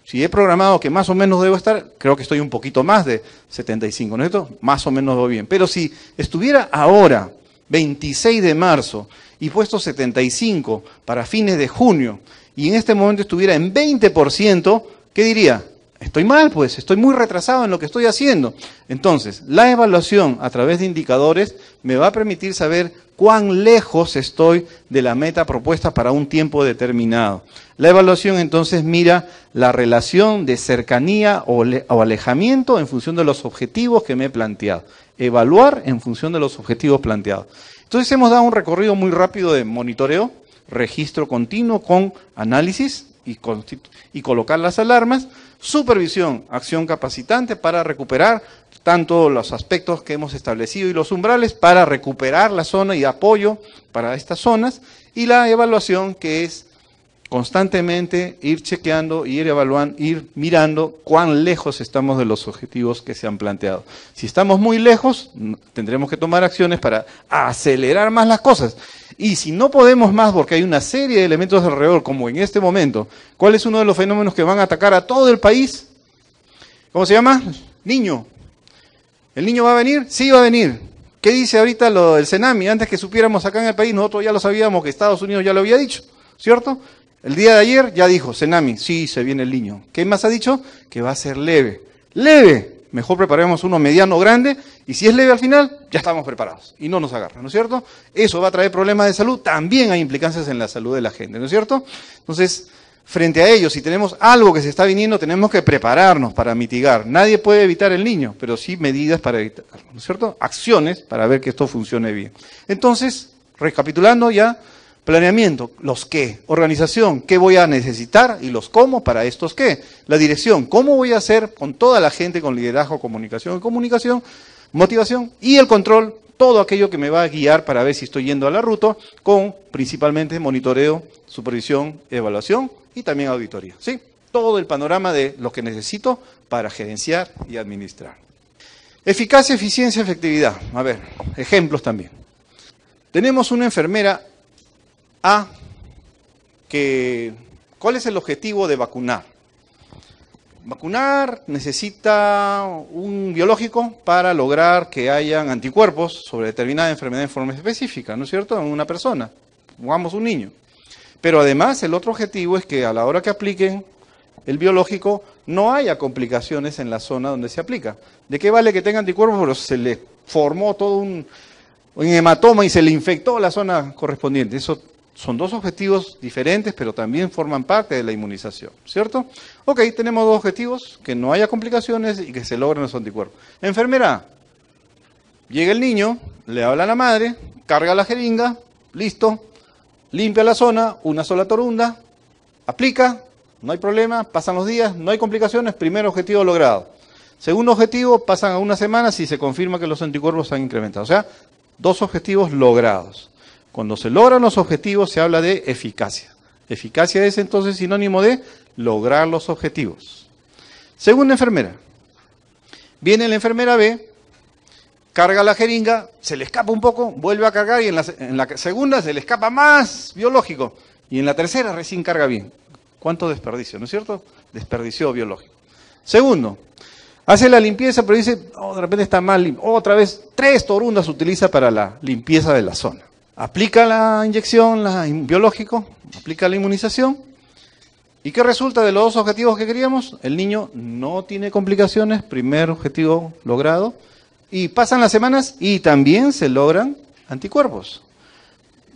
Si he programado que más o menos debo estar, creo que estoy un poquito más de 75, ¿no es cierto? Más o menos voy bien. Pero si estuviera ahora, 26 de marzo, y puesto 75 para fines de junio y en este momento estuviera en 20%, ¿qué diría? Estoy mal, pues, estoy muy retrasado en lo que estoy haciendo. Entonces, la evaluación a través de indicadores me va a permitir saber cuán lejos estoy de la meta propuesta para un tiempo determinado. La evaluación entonces mira la relación de cercanía o, o alejamiento en función de los objetivos que me he planteado. Evaluar en función de los objetivos planteados. Entonces hemos dado un recorrido muy rápido de monitoreo, registro continuo con análisis y, y colocar las alarmas, supervisión, acción capacitante para recuperar tanto los aspectos que hemos establecido y los umbrales para recuperar la zona y apoyo para estas zonas, y la evaluación que es constantemente ir chequeando, ir evaluando, ir mirando cuán lejos estamos de los objetivos que se han planteado. Si estamos muy lejos, tendremos que tomar acciones para acelerar más las cosas. Y si no podemos más porque hay una serie de elementos alrededor, como en este momento, ¿cuál es uno de los fenómenos que van a atacar a todo el país? ¿Cómo se llama? Niño. ¿El niño va a venir? Sí, va a venir. ¿Qué dice ahorita lo del Senami? Antes que supiéramos acá en el país, nosotros ya lo sabíamos que Estados Unidos ya lo había dicho, ¿cierto? El día de ayer ya dijo, Senami, sí, se viene el niño. ¿Qué más ha dicho? Que va a ser leve. Leve. Mejor preparemos uno mediano o grande y si es leve al final, ya estamos preparados y no nos agarra, ¿no es cierto? Eso va a traer problemas de salud. También hay implicancias en la salud de la gente, ¿no es cierto? Entonces, frente a ello, si tenemos algo que se está viniendo, tenemos que prepararnos para mitigar. Nadie puede evitar el niño, pero sí medidas para evitarlo, ¿no es cierto? Acciones para ver que esto funcione bien. Entonces, recapitulando ya, Planeamiento, los qué. Organización, qué voy a necesitar y los cómo para estos qué. La dirección, cómo voy a hacer con toda la gente con liderazgo, comunicación y comunicación, motivación y el control, todo aquello que me va a guiar para ver si estoy yendo a la ruta con principalmente monitoreo, supervisión, evaluación y también auditoría. ¿Sí? Todo el panorama de lo que necesito para gerenciar y administrar. Eficacia, eficiencia, efectividad. A ver, ejemplos también. Tenemos una enfermera a que, ¿cuál es el objetivo de vacunar? Vacunar necesita un biológico para lograr que hayan anticuerpos sobre determinada enfermedad en forma específica, ¿no es cierto? En una persona, pongamos un niño. Pero además el otro objetivo es que a la hora que apliquen el biológico no haya complicaciones en la zona donde se aplica. ¿De qué vale que tenga anticuerpos? Pero se le formó todo un, un hematoma y se le infectó la zona correspondiente. Eso son dos objetivos diferentes, pero también forman parte de la inmunización, ¿cierto? Ok, tenemos dos objetivos, que no haya complicaciones y que se logren los anticuerpos. Enfermera, llega el niño, le habla a la madre, carga la jeringa, listo, limpia la zona, una sola torunda, aplica, no hay problema, pasan los días, no hay complicaciones, primer objetivo logrado. Segundo objetivo, pasan a una semana si se confirma que los anticuerpos han incrementado. O sea, dos objetivos logrados. Cuando se logran los objetivos se habla de eficacia. Eficacia es entonces sinónimo de lograr los objetivos. Segunda enfermera. Viene la enfermera B, carga la jeringa, se le escapa un poco, vuelve a cargar y en la, en la segunda se le escapa más biológico. Y en la tercera recién carga bien. ¿Cuánto desperdicio, no es cierto? Desperdicio biológico. Segundo, hace la limpieza, pero dice, oh, de repente está mal, otra vez, tres torundas utiliza para la limpieza de la zona. Aplica la inyección la, aplica la inmunización. ¿Y qué resulta de los dos objetivos que queríamos? El niño no tiene complicaciones, primer objetivo logrado. Y pasan las semanas y también se logran anticuerpos.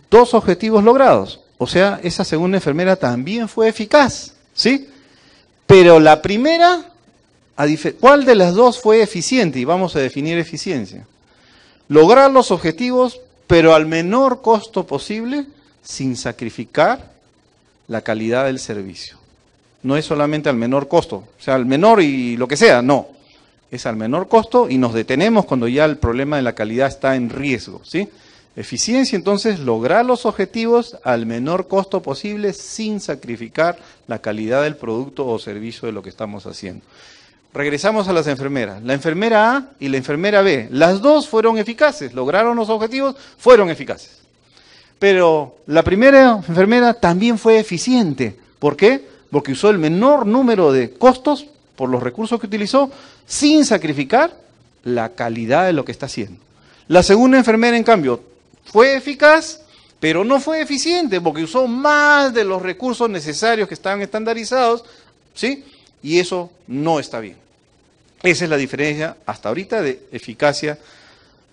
Dos objetivos logrados. O sea, esa segunda enfermera también fue eficaz, ¿sí? Pero la primera, ¿cuál de las dos fue eficiente? Y vamos a definir eficiencia. Lograr los objetivos, pero al menor costo posible, sin sacrificar la calidad del servicio. No es solamente al menor costo, o sea, al menor y lo que sea, no. Es al menor costo y nos detenemos cuando ya el problema de la calidad está en riesgo, ¿sí? Eficiencia, entonces, lograr los objetivos al menor costo posible sin sacrificar la calidad del producto o servicio de lo que estamos haciendo. Regresamos a las enfermeras. La enfermera A y la enfermera B, las dos fueron eficaces, lograron los objetivos, fueron eficaces. Pero la primera enfermera también fue eficiente. ¿Por qué? Porque usó el menor número de costos por los recursos que utilizó sin sacrificar la calidad de lo que está haciendo. La segunda enfermera, en cambio, fue eficaz, pero no fue eficiente porque usó más de los recursos necesarios que estaban estandarizados, ¿sí? Y eso no está bien. Esa es la diferencia hasta ahorita de eficacia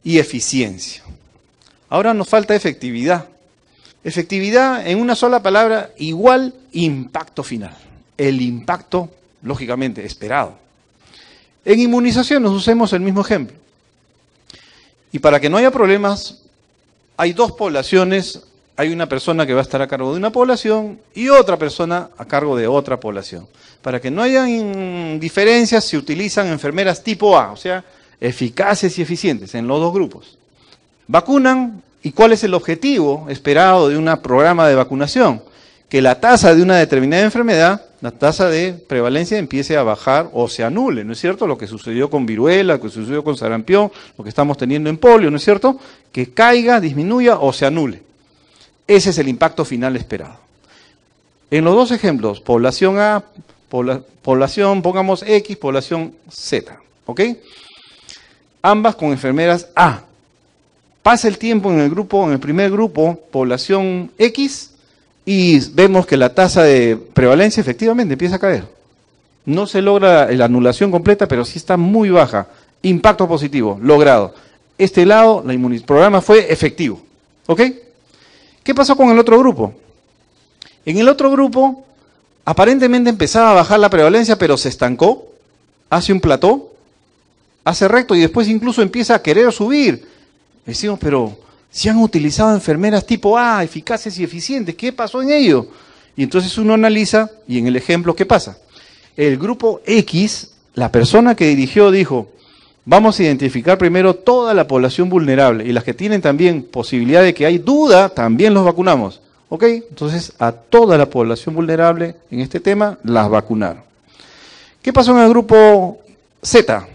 y eficiencia. Ahora nos falta efectividad. Efectividad en una sola palabra igual impacto final. El impacto, lógicamente, esperado. En inmunización nos usemos el mismo ejemplo. Y para que no haya problemas, hay dos poblaciones, hay una persona que va a estar a cargo de una población y otra persona a cargo de otra población. Para que no haya diferencias, se utilizan enfermeras tipo A, o sea, eficaces y eficientes en los dos grupos. Vacunan, ¿y cuál es el objetivo esperado de un programa de vacunación? Que la tasa de una determinada enfermedad, la tasa de prevalencia empiece a bajar o se anule, ¿no es cierto? Lo que sucedió con viruela, lo que sucedió con sarampión, lo que estamos teniendo en polio, ¿no es cierto? que caiga, disminuya o se anule. Ese es el impacto final esperado. En los dos ejemplos, población A, población, pongamos X, población Z, ¿ok? Ambas con enfermeras A. Pasa el tiempo en el grupo, en el primer grupo, población X, y vemos que la tasa de prevalencia efectivamente empieza a caer. No se logra la anulación completa, pero sí está muy baja. Impacto positivo, logrado este lado, el programa fue efectivo. ¿Ok? ¿Qué pasó con el otro grupo? En el otro grupo, aparentemente empezaba a bajar la prevalencia, pero se estancó, hace un plató, hace recto y después incluso empieza a querer subir. Decimos, pero si han utilizado enfermeras tipo A, eficaces y eficientes, ¿qué pasó en ello? Y entonces uno analiza, y en el ejemplo, ¿qué pasa? El grupo X, la persona que dirigió dijo, vamos a identificar primero toda la población vulnerable y las que tienen también posibilidad de que hay duda, también los vacunamos. ¿Ok? Entonces, a toda la población vulnerable en este tema, las vacunaron. ¿Qué pasó en el grupo Z?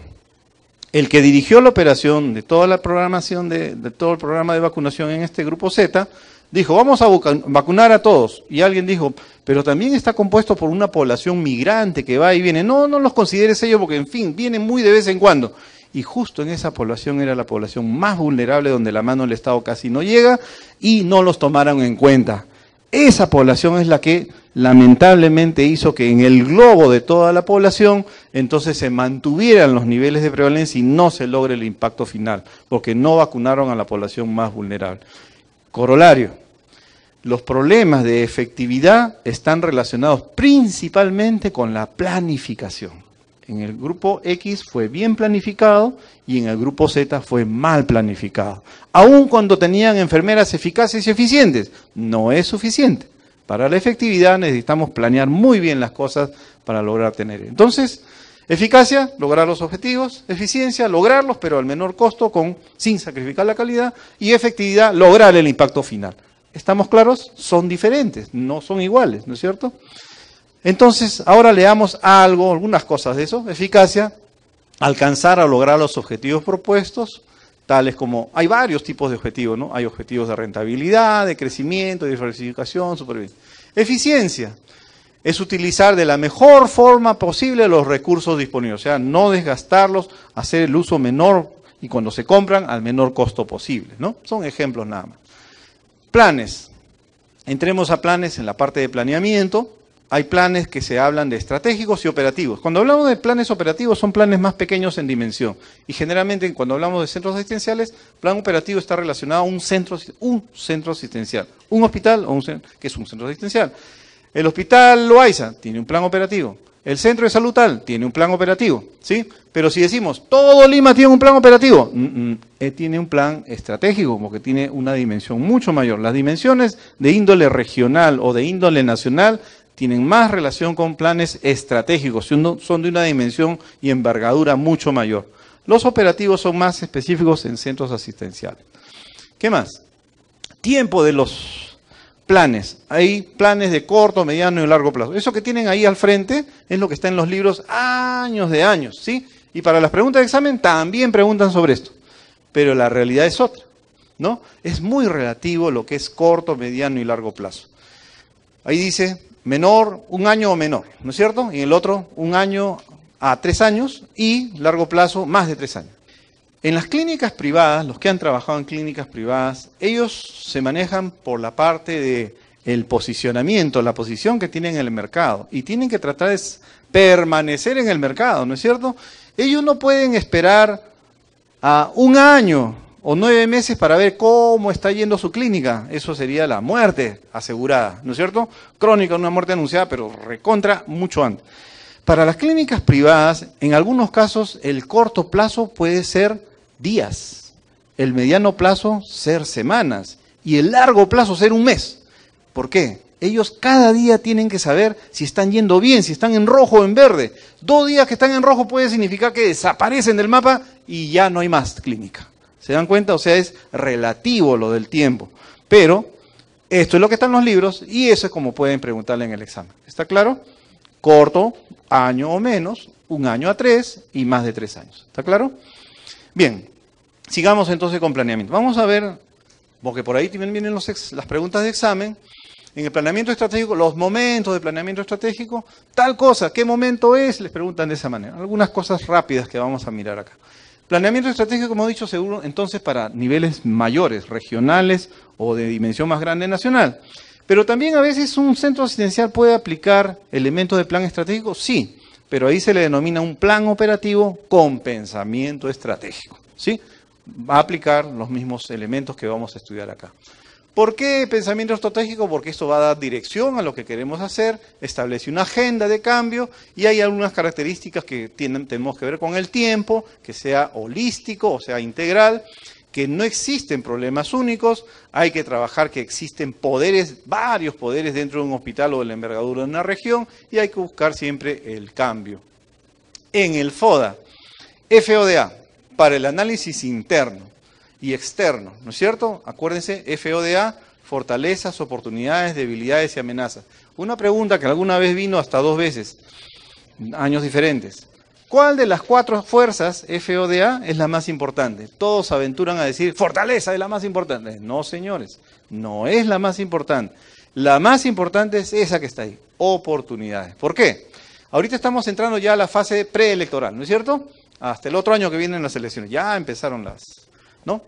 El que dirigió la operación de toda la programación, de, de todo el programa de vacunación en este grupo Z, dijo, vamos a vacunar a todos. Y alguien dijo, pero también está compuesto por una población migrante que va y viene. No, no los consideres ellos porque, en fin, vienen muy de vez en cuando y justo en esa población era la población más vulnerable donde la mano del Estado casi no llega y no los tomaron en cuenta. Esa población es la que lamentablemente hizo que en el globo de toda la población entonces se mantuvieran los niveles de prevalencia y no se logre el impacto final, porque no vacunaron a la población más vulnerable. Corolario, los problemas de efectividad están relacionados principalmente con la planificación. En el grupo X fue bien planificado y en el grupo Z fue mal planificado. Aun cuando tenían enfermeras eficaces y eficientes, no es suficiente. Para la efectividad necesitamos planear muy bien las cosas para lograr tener. Entonces, eficacia, lograr los objetivos, eficiencia, lograrlos, pero al menor costo, con, sin sacrificar la calidad, y efectividad, lograr el impacto final. ¿Estamos claros? Son diferentes, no son iguales, ¿no es cierto? Entonces, ahora leamos algo, algunas cosas de eso. Eficacia, alcanzar o lograr los objetivos propuestos, tales como, hay varios tipos de objetivos, ¿no? Hay objetivos de rentabilidad, de crecimiento, de diversificación, supervivencia. Eficiencia, es utilizar de la mejor forma posible los recursos disponibles, o sea, no desgastarlos, hacer el uso menor y cuando se compran al menor costo posible, ¿no? Son ejemplos nada más. Planes. Entremos a planes en la parte de planeamiento. Hay planes que se hablan de estratégicos y operativos. Cuando hablamos de planes operativos son planes más pequeños en dimensión. Y generalmente cuando hablamos de centros asistenciales, plan operativo está relacionado a un centro, un centro asistencial. Un hospital o un, que es un centro asistencial. El hospital Loaiza tiene un plan operativo. El centro de salud tal tiene un plan operativo, ¿sí? Pero si decimos, todo Lima tiene un plan operativo, mm, tiene un plan estratégico, porque tiene una dimensión mucho mayor. Las dimensiones de índole regional o de índole nacional tienen más relación con planes estratégicos, son de una dimensión y envergadura mucho mayor. Los operativos son más específicos en centros asistenciales. ¿Qué más? Tiempo de los planes. Hay planes de corto, mediano y largo plazo. Eso que tienen ahí al frente es lo que está en los libros años de años, ¿sí? Y para las preguntas de examen también preguntan sobre esto. Pero la realidad es otra, ¿no? Es muy relativo lo que es corto, mediano y largo plazo. Ahí dice menor, un año o menor, ¿no es cierto? Y el otro, un año a tres años y largo plazo, más de tres años. En las clínicas privadas, los que han trabajado en clínicas privadas, ellos se manejan por la parte de el posicionamiento, la posición que tienen en el mercado y tienen que tratar de permanecer en el mercado, ¿no es cierto? Ellos no pueden esperar a un año o nueve meses para ver cómo está yendo su clínica. Eso sería la muerte asegurada, ¿no es cierto? Crónica, una muerte anunciada, pero recontra mucho antes. Para las clínicas privadas, en algunos casos, el corto plazo puede ser días, el mediano plazo ser semanas y el largo plazo ser un mes. ¿Por qué? Ellos cada día tienen que saber si están yendo bien, si están en rojo o en verde. Dos días que están en rojo puede significar que desaparecen del mapa y ya no hay más clínica. ¿Se dan cuenta? O sea, es relativo lo del tiempo. Pero esto es lo que está en los libros y eso es como pueden preguntarle en el examen. ¿Está claro? Corto, año o menos, un año a tres y más de tres años. ¿Está claro? Bien, Sigamos entonces con planeamiento. Vamos a ver, porque por ahí también vienen las preguntas de examen. En el planeamiento estratégico, los momentos de planeamiento estratégico, tal cosa, ¿qué momento es? Les preguntan de esa manera. Algunas cosas rápidas que vamos a mirar acá. Planeamiento estratégico, como he dicho, seguro entonces para niveles mayores, regionales o de dimensión más grande nacional. Pero también a veces un centro asistencial puede aplicar elementos de plan estratégico, sí, pero ahí se le denomina un plan operativo con pensamiento estratégico. ¿sí? va a aplicar los mismos elementos que vamos a estudiar acá. ¿Por qué pensamiento estratégico? Porque esto va a dar dirección a lo que queremos hacer, establece una agenda de cambio y hay algunas características que tenemos que ver con el tiempo, que sea holístico, o sea, integral, que no existen problemas únicos, hay que trabajar que existen poderes, varios poderes dentro de un hospital o de la envergadura de una región y hay que buscar siempre el cambio. En el FODA, FODA, para el análisis interno y externo, ¿no es cierto? Acuérdense, FODA, fortalezas, oportunidades, debilidades y amenazas. Una pregunta que alguna vez vino hasta dos veces, años diferentes. ¿Cuál de las cuatro fuerzas FODA es la más importante? Todos aventuran a decir, fortaleza es la más importante. No, señores, no es la más importante. La más importante es esa que está ahí, oportunidades. ¿Por qué? Ahorita estamos entrando ya a la fase preelectoral, ¿no es cierto? hasta el otro año que vienen las elecciones. Ya empezaron las, ¿no?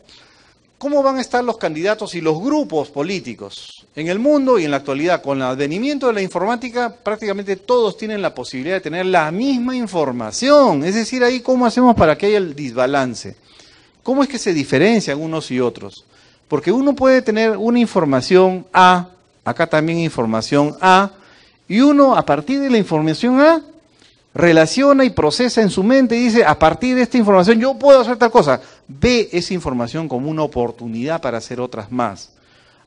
¿Cómo van a estar los candidatos y los grupos políticos en el mundo y en la actualidad? Con el advenimiento de la informática, prácticamente todos tienen la posibilidad de tener la misma información. Es decir, ahí cómo hacemos para que haya el desbalance. ¿Cómo es que se diferencian unos y otros? Porque uno puede tener una información A, acá también información A, y uno a partir de la información A relaciona y procesa en su mente y dice, a partir de esta información yo puedo hacer tal cosa. Ve esa información como una oportunidad para hacer otras más.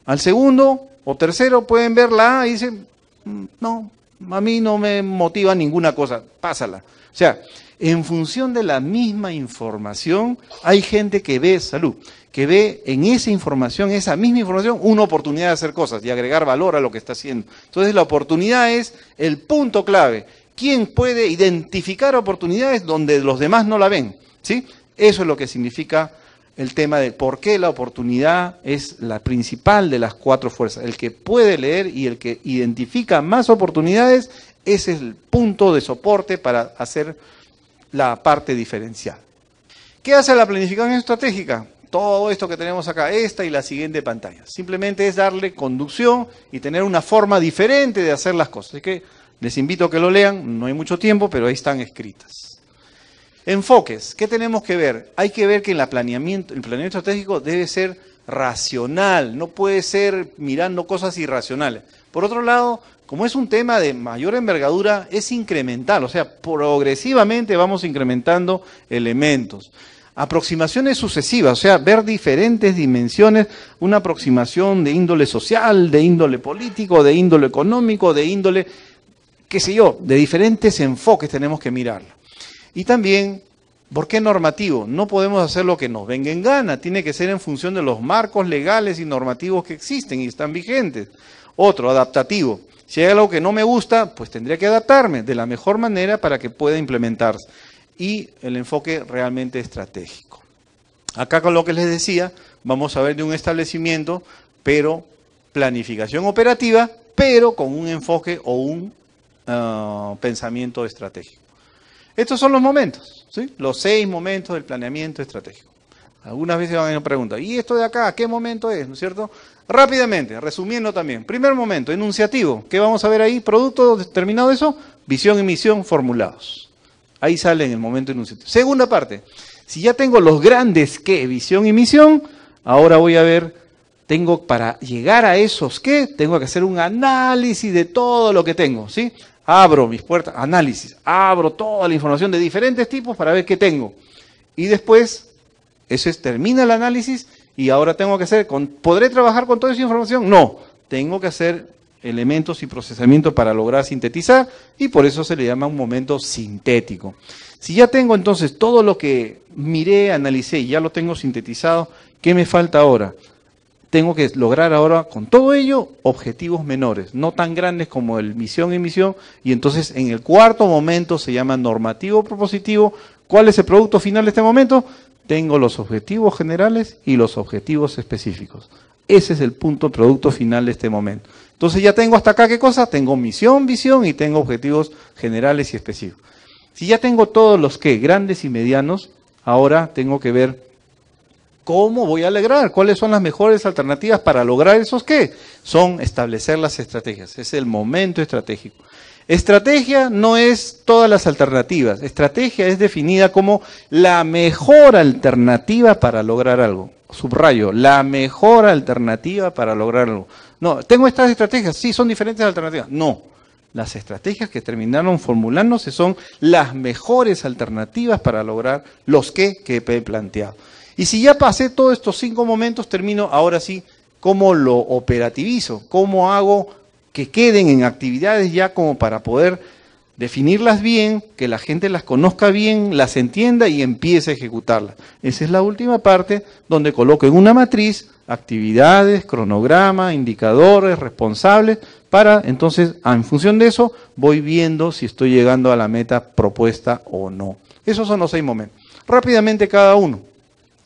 Al segundo o tercero pueden ver la A y dicen, mm, no, a mí no me motiva ninguna cosa, pásala. O sea, en función de la misma información, hay gente que ve salud, que ve en esa información, esa misma información, una oportunidad de hacer cosas y agregar valor a lo que está haciendo. Entonces la oportunidad es el punto clave. ¿Quién puede identificar oportunidades donde los demás no la ven? ¿Sí? Eso es lo que significa el tema de por qué la oportunidad es la principal de las cuatro fuerzas. El que puede leer y el que identifica más oportunidades, es el punto de soporte para hacer la parte diferencial. ¿Qué hace la planificación estratégica? Todo esto que tenemos acá, esta y la siguiente pantalla. Simplemente es darle conducción y tener una forma diferente de hacer las cosas. Así que les invito a que lo lean, no hay mucho tiempo, pero ahí están escritas. Enfoques, ¿qué tenemos que ver? Hay que ver que el planeamiento, el planeamiento estratégico debe ser racional, no puede ser mirando cosas irracionales. Por otro lado, como es un tema de mayor envergadura, es incremental, o sea, progresivamente vamos incrementando elementos. Aproximaciones sucesivas, o sea, ver diferentes dimensiones, una aproximación de índole social, de índole político, de índole económico, de índole, qué sé yo, de diferentes enfoques tenemos que mirarlo. Y también, ¿por qué normativo? No podemos hacer lo que nos venga en gana, tiene que ser en función de los marcos legales y normativos que existen y están vigentes. Otro, adaptativo. Si hay algo que no me gusta, pues tendría que adaptarme de la mejor manera para que pueda implementarse. Y el enfoque realmente estratégico. Acá con lo que les decía, vamos a ver de un establecimiento, pero planificación operativa, pero con un enfoque o un ah, pensamiento estratégico. Estos son los momentos, ¿sí? los seis momentos del planeamiento estratégico. Algunas veces van a preguntar, ¿y esto de acá, qué momento es? ¿No es cierto? Rápidamente, resumiendo también. Primer momento, enunciativo. ¿Qué vamos a ver ahí? Producto determinado eso, visión y misión formulados. Ahí sale en el momento enunciativo. Segunda parte, si ya tengo los grandes qué, visión y misión, ahora voy a ver, tengo para llegar a esos qué, tengo que hacer un análisis de todo lo que tengo, ¿sí? Abro mis puertas, análisis, abro toda la información de diferentes tipos para ver qué tengo. Y después, eso es, termina el análisis y ahora tengo que hacer, ¿podré trabajar con toda esa información? No, tengo que hacer elementos y procesamiento para lograr sintetizar y por eso se le llama un momento sintético. Si ya tengo entonces todo lo que miré, analicé y ya lo tengo sintetizado, ¿qué me falta ahora? Tengo que lograr ahora con todo ello objetivos menores, no tan grandes como el misión y misión, y entonces en el cuarto momento se llama normativo propositivo. ¿Cuál es el producto final de este momento? tengo los objetivos generales y los objetivos específicos. Ese es el punto producto final de este momento. Entonces ya tengo hasta acá qué cosa? Tengo misión, visión y tengo objetivos generales y específicos. Si ya tengo todos los que, grandes y medianos, ahora tengo que ver cómo voy a lograr, cuáles son las mejores alternativas para lograr esos qué. Son establecer las estrategias. Es el momento estratégico. Estrategia no es todas las alternativas. Estrategia es definida como la mejor alternativa para lograr algo. Subrayo, la mejor alternativa para lograr algo. No, tengo estas estrategias, sí, son diferentes alternativas. No, las estrategias que terminaron formulándose son las mejores alternativas para lograr los que, que he planteado. Y si ya pasé todos estos cinco momentos, termino ahora sí, ¿cómo lo operativizo? ¿Cómo hago que queden en actividades ya como para poder definirlas bien, que la gente las conozca bien, las entienda y empiece a ejecutarlas. Esa es la última parte donde coloco en una matriz actividades, cronograma, indicadores, responsables, para entonces, en función de eso, voy viendo si estoy llegando a la meta propuesta o no. Esos son los seis momentos. Rápidamente cada uno.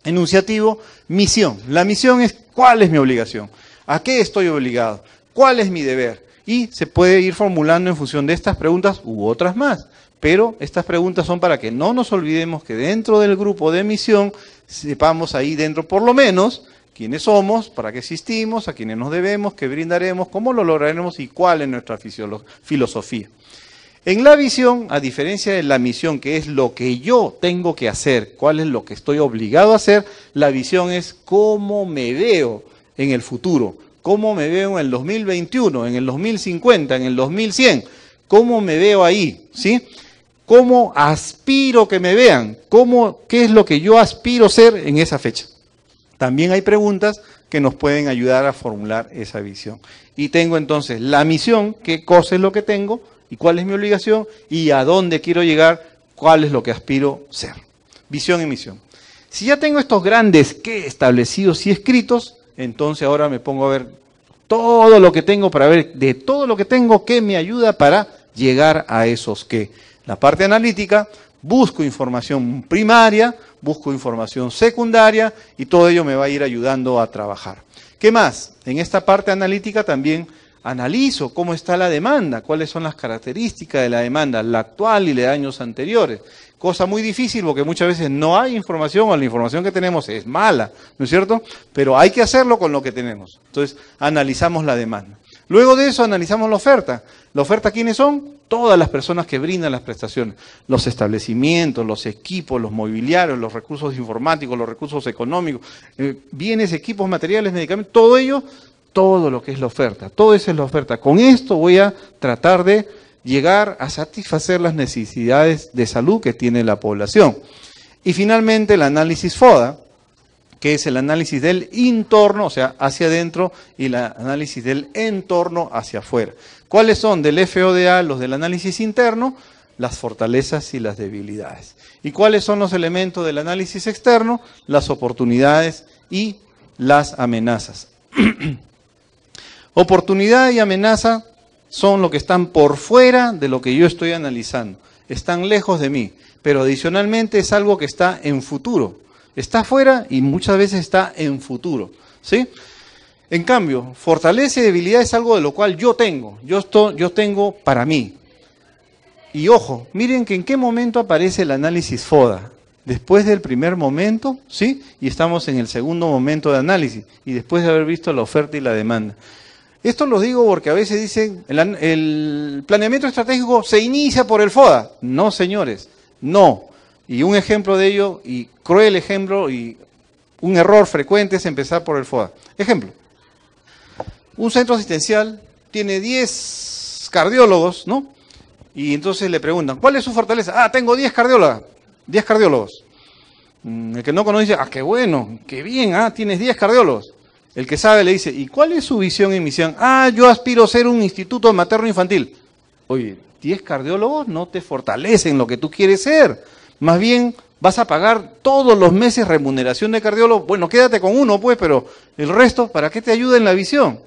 Enunciativo, misión. La misión es cuál es mi obligación, a qué estoy obligado, ¿Cuál es mi deber? Y se puede ir formulando en función de estas preguntas u otras más. Pero estas preguntas son para que no nos olvidemos que dentro del grupo de misión sepamos ahí dentro por lo menos quiénes somos, para qué existimos, a quiénes nos debemos, qué brindaremos, cómo lo lograremos y cuál es nuestra filosofía. En la visión, a diferencia de la misión, que es lo que yo tengo que hacer, cuál es lo que estoy obligado a hacer, la visión es cómo me veo en el futuro, cómo me veo en el 2021, en el 2050, en el 2100, cómo me veo ahí, ¿sí? cómo aspiro que me vean, cómo, qué es lo que yo aspiro ser en esa fecha. También hay preguntas que nos pueden ayudar a formular esa visión. Y tengo entonces la misión, qué cosa es lo que tengo y cuál es mi obligación y a dónde quiero llegar, cuál es lo que aspiro ser. Visión y misión. Si ya tengo estos grandes qué establecidos y escritos, entonces ahora me pongo a ver todo lo que tengo para ver de todo lo que tengo qué me ayuda para llegar a esos qué. La parte analítica, busco información primaria, busco información secundaria y todo ello me va a ir ayudando a trabajar. ¿Qué más? En esta parte analítica también analizo cómo está la demanda, cuáles son las características de la demanda, la actual y la de años anteriores. Cosa muy difícil porque muchas veces no hay información o la información que tenemos es mala, ¿no es cierto? Pero hay que hacerlo con lo que tenemos. Entonces, analizamos la demanda. Luego de eso, analizamos la oferta. ¿La oferta quiénes son? Todas las personas que brindan las prestaciones. Los establecimientos, los equipos, los mobiliarios, los recursos informáticos, los recursos económicos, eh, bienes, equipos, materiales, medicamentos, todo ello, todo lo que es la oferta. Todo eso es la oferta. Con esto voy a tratar de llegar a satisfacer las necesidades de salud que tiene la población. Y finalmente el análisis FODA, que es el análisis del entorno, o sea, hacia adentro, y el análisis del entorno hacia afuera. ¿Cuáles son del FODA los del análisis interno? Las fortalezas y las debilidades. ¿Y cuáles son los elementos del análisis externo? Las oportunidades y las amenazas. Oportunidad y amenaza son lo que están por fuera de lo que yo estoy analizando. Están lejos de mí, pero adicionalmente es algo que está en futuro. Está afuera y muchas veces está en futuro. ¿sí? En cambio, fortaleza y debilidad es algo de lo cual yo tengo. Yo, estoy, yo tengo para mí. Y ojo, miren que en qué momento aparece el análisis FODA. Después del primer momento, ¿sí? Y estamos en el segundo momento de análisis. Y después de haber visto la oferta y la demanda. Esto lo digo porque a veces dicen, el, planeamiento estratégico se inicia por el FODA. No, señores, no. Y un ejemplo de ello, y cruel ejemplo, y un error frecuente es empezar por el FODA. Ejemplo, un centro asistencial tiene 10 cardiólogos, ¿no? Y entonces le preguntan, ¿cuál es su fortaleza? Ah, tengo 10 cardiólogos. 10 cardiólogos. Mm, el que no conoce dice, ah, qué bueno, qué bien, ah, tienes 10 cardiólogos. El que sabe le dice, ¿y cuál es su visión y misión? Ah, yo aspiro a ser un instituto materno-infantil. Oye, 10 cardiólogos no te fortalecen lo que tú quieres ser. Más bien vas a pagar todos los meses remuneración de cardiólogo. Bueno, quédate con uno, pues, pero el resto, ¿para qué te ayuda en la visión?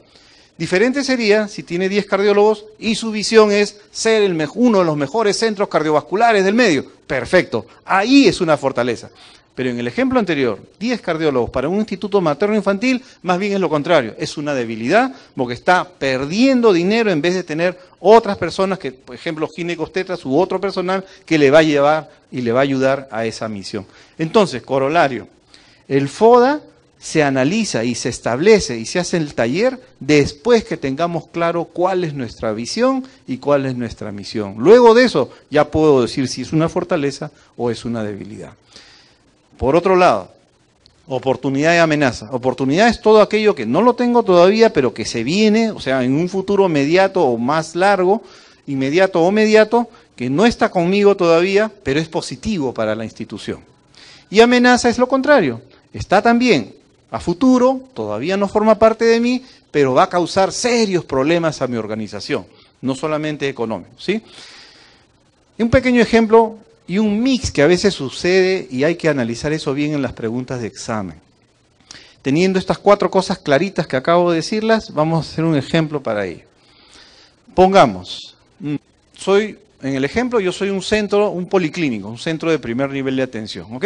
Diferente sería si tiene 10 cardiólogos y su visión es ser el uno de los mejores centros cardiovasculares del medio. Perfecto, ahí es una fortaleza. Pero en el ejemplo anterior, 10 cardiólogos para un instituto materno-infantil, más bien es lo contrario, es una debilidad porque está perdiendo dinero en vez de tener otras personas, que, por ejemplo, ginecostetras u otro personal que le va a llevar y le va a ayudar a esa misión. Entonces, corolario, el FODA se analiza y se establece y se hace el taller después que tengamos claro cuál es nuestra visión y cuál es nuestra misión. Luego de eso ya puedo decir si es una fortaleza o es una debilidad. Por otro lado, oportunidad y amenaza. Oportunidad es todo aquello que no lo tengo todavía, pero que se viene, o sea, en un futuro inmediato o más largo, inmediato o mediato, que no está conmigo todavía, pero es positivo para la institución. Y amenaza es lo contrario. Está también a futuro, todavía no forma parte de mí, pero va a causar serios problemas a mi organización, no solamente económicos. ¿sí? Un pequeño ejemplo y un mix que a veces sucede y hay que analizar eso bien en las preguntas de examen. Teniendo estas cuatro cosas claritas que acabo de decirlas, vamos a hacer un ejemplo para ello. Pongamos, mm, soy, en el ejemplo, yo soy un centro, un policlínico, un centro de primer nivel de atención, ¿ok?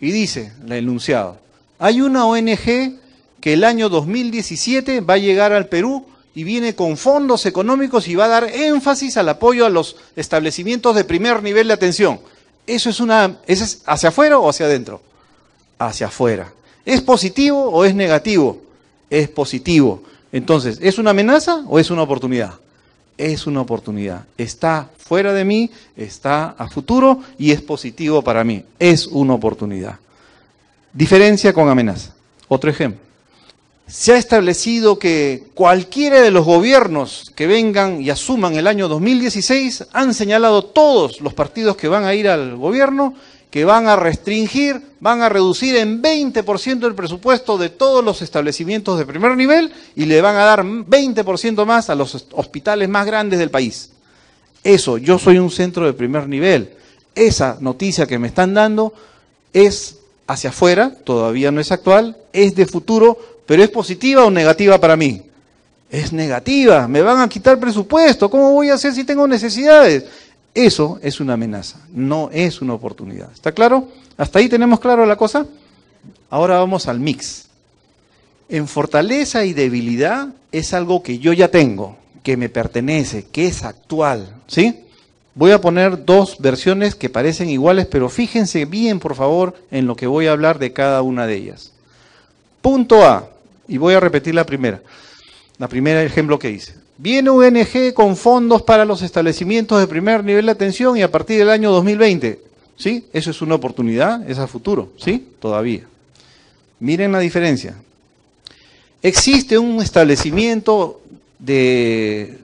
Y dice el enunciado, hay una ONG que el año 2017 va a llegar al Perú y viene con fondos económicos y va a dar énfasis al apoyo a los establecimientos de primer nivel de atención. ¿Eso es una es hacia afuera o hacia adentro? Hacia afuera. ¿Es positivo o es negativo? Es positivo. Entonces, ¿es una amenaza o es una oportunidad? Es una oportunidad. Está fuera de mí, está a futuro y es positivo para mí. Es una oportunidad. Diferencia con amenaza. Otro ejemplo. Se ha establecido que cualquiera de los gobiernos que vengan y asuman el año 2016 han señalado todos los partidos que van a ir al gobierno que van a restringir, van a reducir en 20% el presupuesto de todos los establecimientos de primer nivel y le van a dar 20% más a los hospitales más grandes del país. Eso, yo soy un centro de primer nivel. Esa noticia que me están dando es hacia afuera, todavía no es actual, es de futuro, pero es positiva o negativa para mí. Es negativa, me van a quitar presupuesto, ¿cómo voy a hacer si tengo necesidades? Eso es una amenaza, no es una oportunidad. ¿Está claro? ¿Hasta ahí tenemos claro la cosa? Ahora vamos al mix. En fortaleza y debilidad es algo que yo ya tengo, que me pertenece, que es actual. ¿Sí? Voy a poner dos versiones que parecen iguales, pero fíjense bien, por favor, en lo que voy a hablar de cada una de ellas. Punto A, y voy a repetir la primera. La primera ejemplo que hice. Viene UNG con fondos para los establecimientos de primer nivel de atención y a partir del año 2020. ¿Sí? Eso es una oportunidad, es a futuro. ¿Sí? Todavía. Miren la diferencia. Existe un establecimiento de,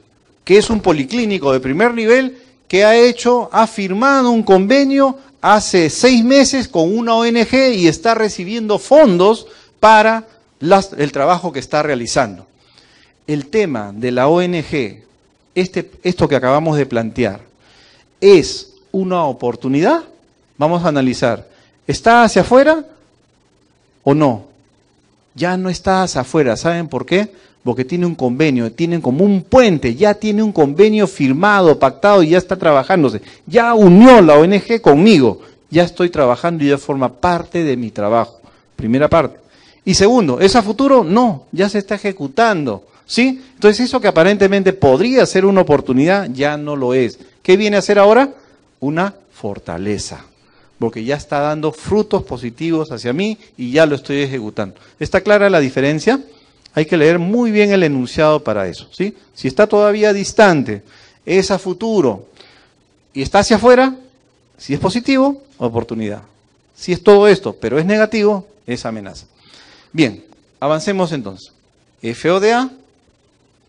que es un policlínico de primer nivel que ha hecho, ha firmado un convenio hace seis meses con una ONG y está recibiendo fondos para el trabajo que está realizando el tema de la ONG, este, esto que acabamos de plantear, es una oportunidad, vamos a analizar, ¿está hacia afuera o no? Ya no está hacia afuera, ¿saben por qué? Porque tiene un convenio, tienen como un puente, ya tiene un convenio firmado, pactado y ya está trabajándose. Ya unió la ONG conmigo, ya estoy trabajando y ya forma parte de mi trabajo. Primera parte. Y segundo, ¿es a futuro? No, ya se está ejecutando. ¿Sí? Entonces eso que aparentemente podría ser una oportunidad, ya no lo es. ¿Qué viene a ser ahora? Una fortaleza. Porque ya está dando frutos positivos hacia mí y ya lo estoy ejecutando. ¿Está clara la diferencia? Hay que leer muy bien el enunciado para eso. ¿sí? Si está todavía distante, es a futuro y está hacia afuera, si es positivo, oportunidad. Si es todo esto, pero es negativo, es amenaza. Bien, avancemos entonces. FODA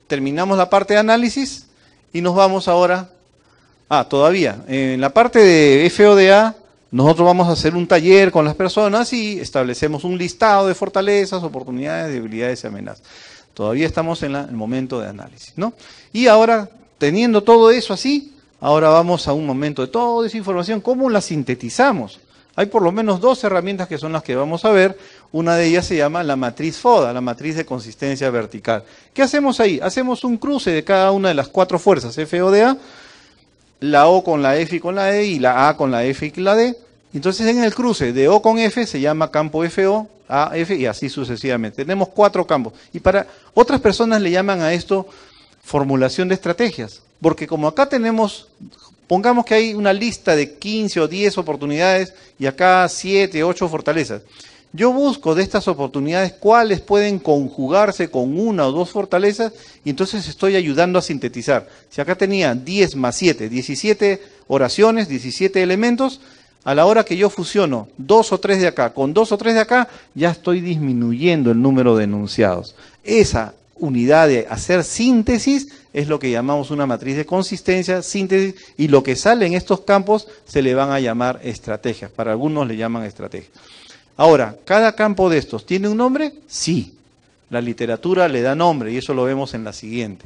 terminamos la parte de análisis y nos vamos ahora, ah, todavía, en la parte de FODA, nosotros vamos a hacer un taller con las personas y establecemos un listado de fortalezas, oportunidades, debilidades y amenazas. Todavía estamos en el momento de análisis, ¿no? Y ahora, teniendo todo eso así, ahora vamos a un momento de toda esa información, ¿cómo la sintetizamos? Hay por lo menos dos herramientas que son las que vamos a ver. Una de ellas se llama la matriz FODA, la matriz de consistencia vertical. ¿Qué hacemos ahí? Hacemos un cruce de cada una de las cuatro fuerzas, FODA, la O con la F y con la E y la A con la F y la D. Entonces en el cruce de O con F se llama campo FO, A, F y así sucesivamente. Tenemos cuatro campos. Y para otras personas le llaman a esto formulación de estrategias. Porque como acá tenemos Pongamos que hay una lista de 15 o 10 oportunidades y acá 7, 8 fortalezas. Yo busco de estas oportunidades cuáles pueden conjugarse con una o dos fortalezas y entonces estoy ayudando a sintetizar. Si acá tenía 10 más 7, 17 oraciones, 17 elementos, a la hora que yo fusiono dos o tres de acá con dos o tres de acá, ya estoy disminuyendo el número de enunciados. Esa unidad de hacer síntesis es lo que llamamos una matriz de consistencia, síntesis, y lo que sale en estos campos se le van a llamar estrategias. Para algunos le llaman estrategias. Ahora, ¿cada campo de estos tiene un nombre? Sí. La literatura le da nombre y eso lo vemos en la siguiente.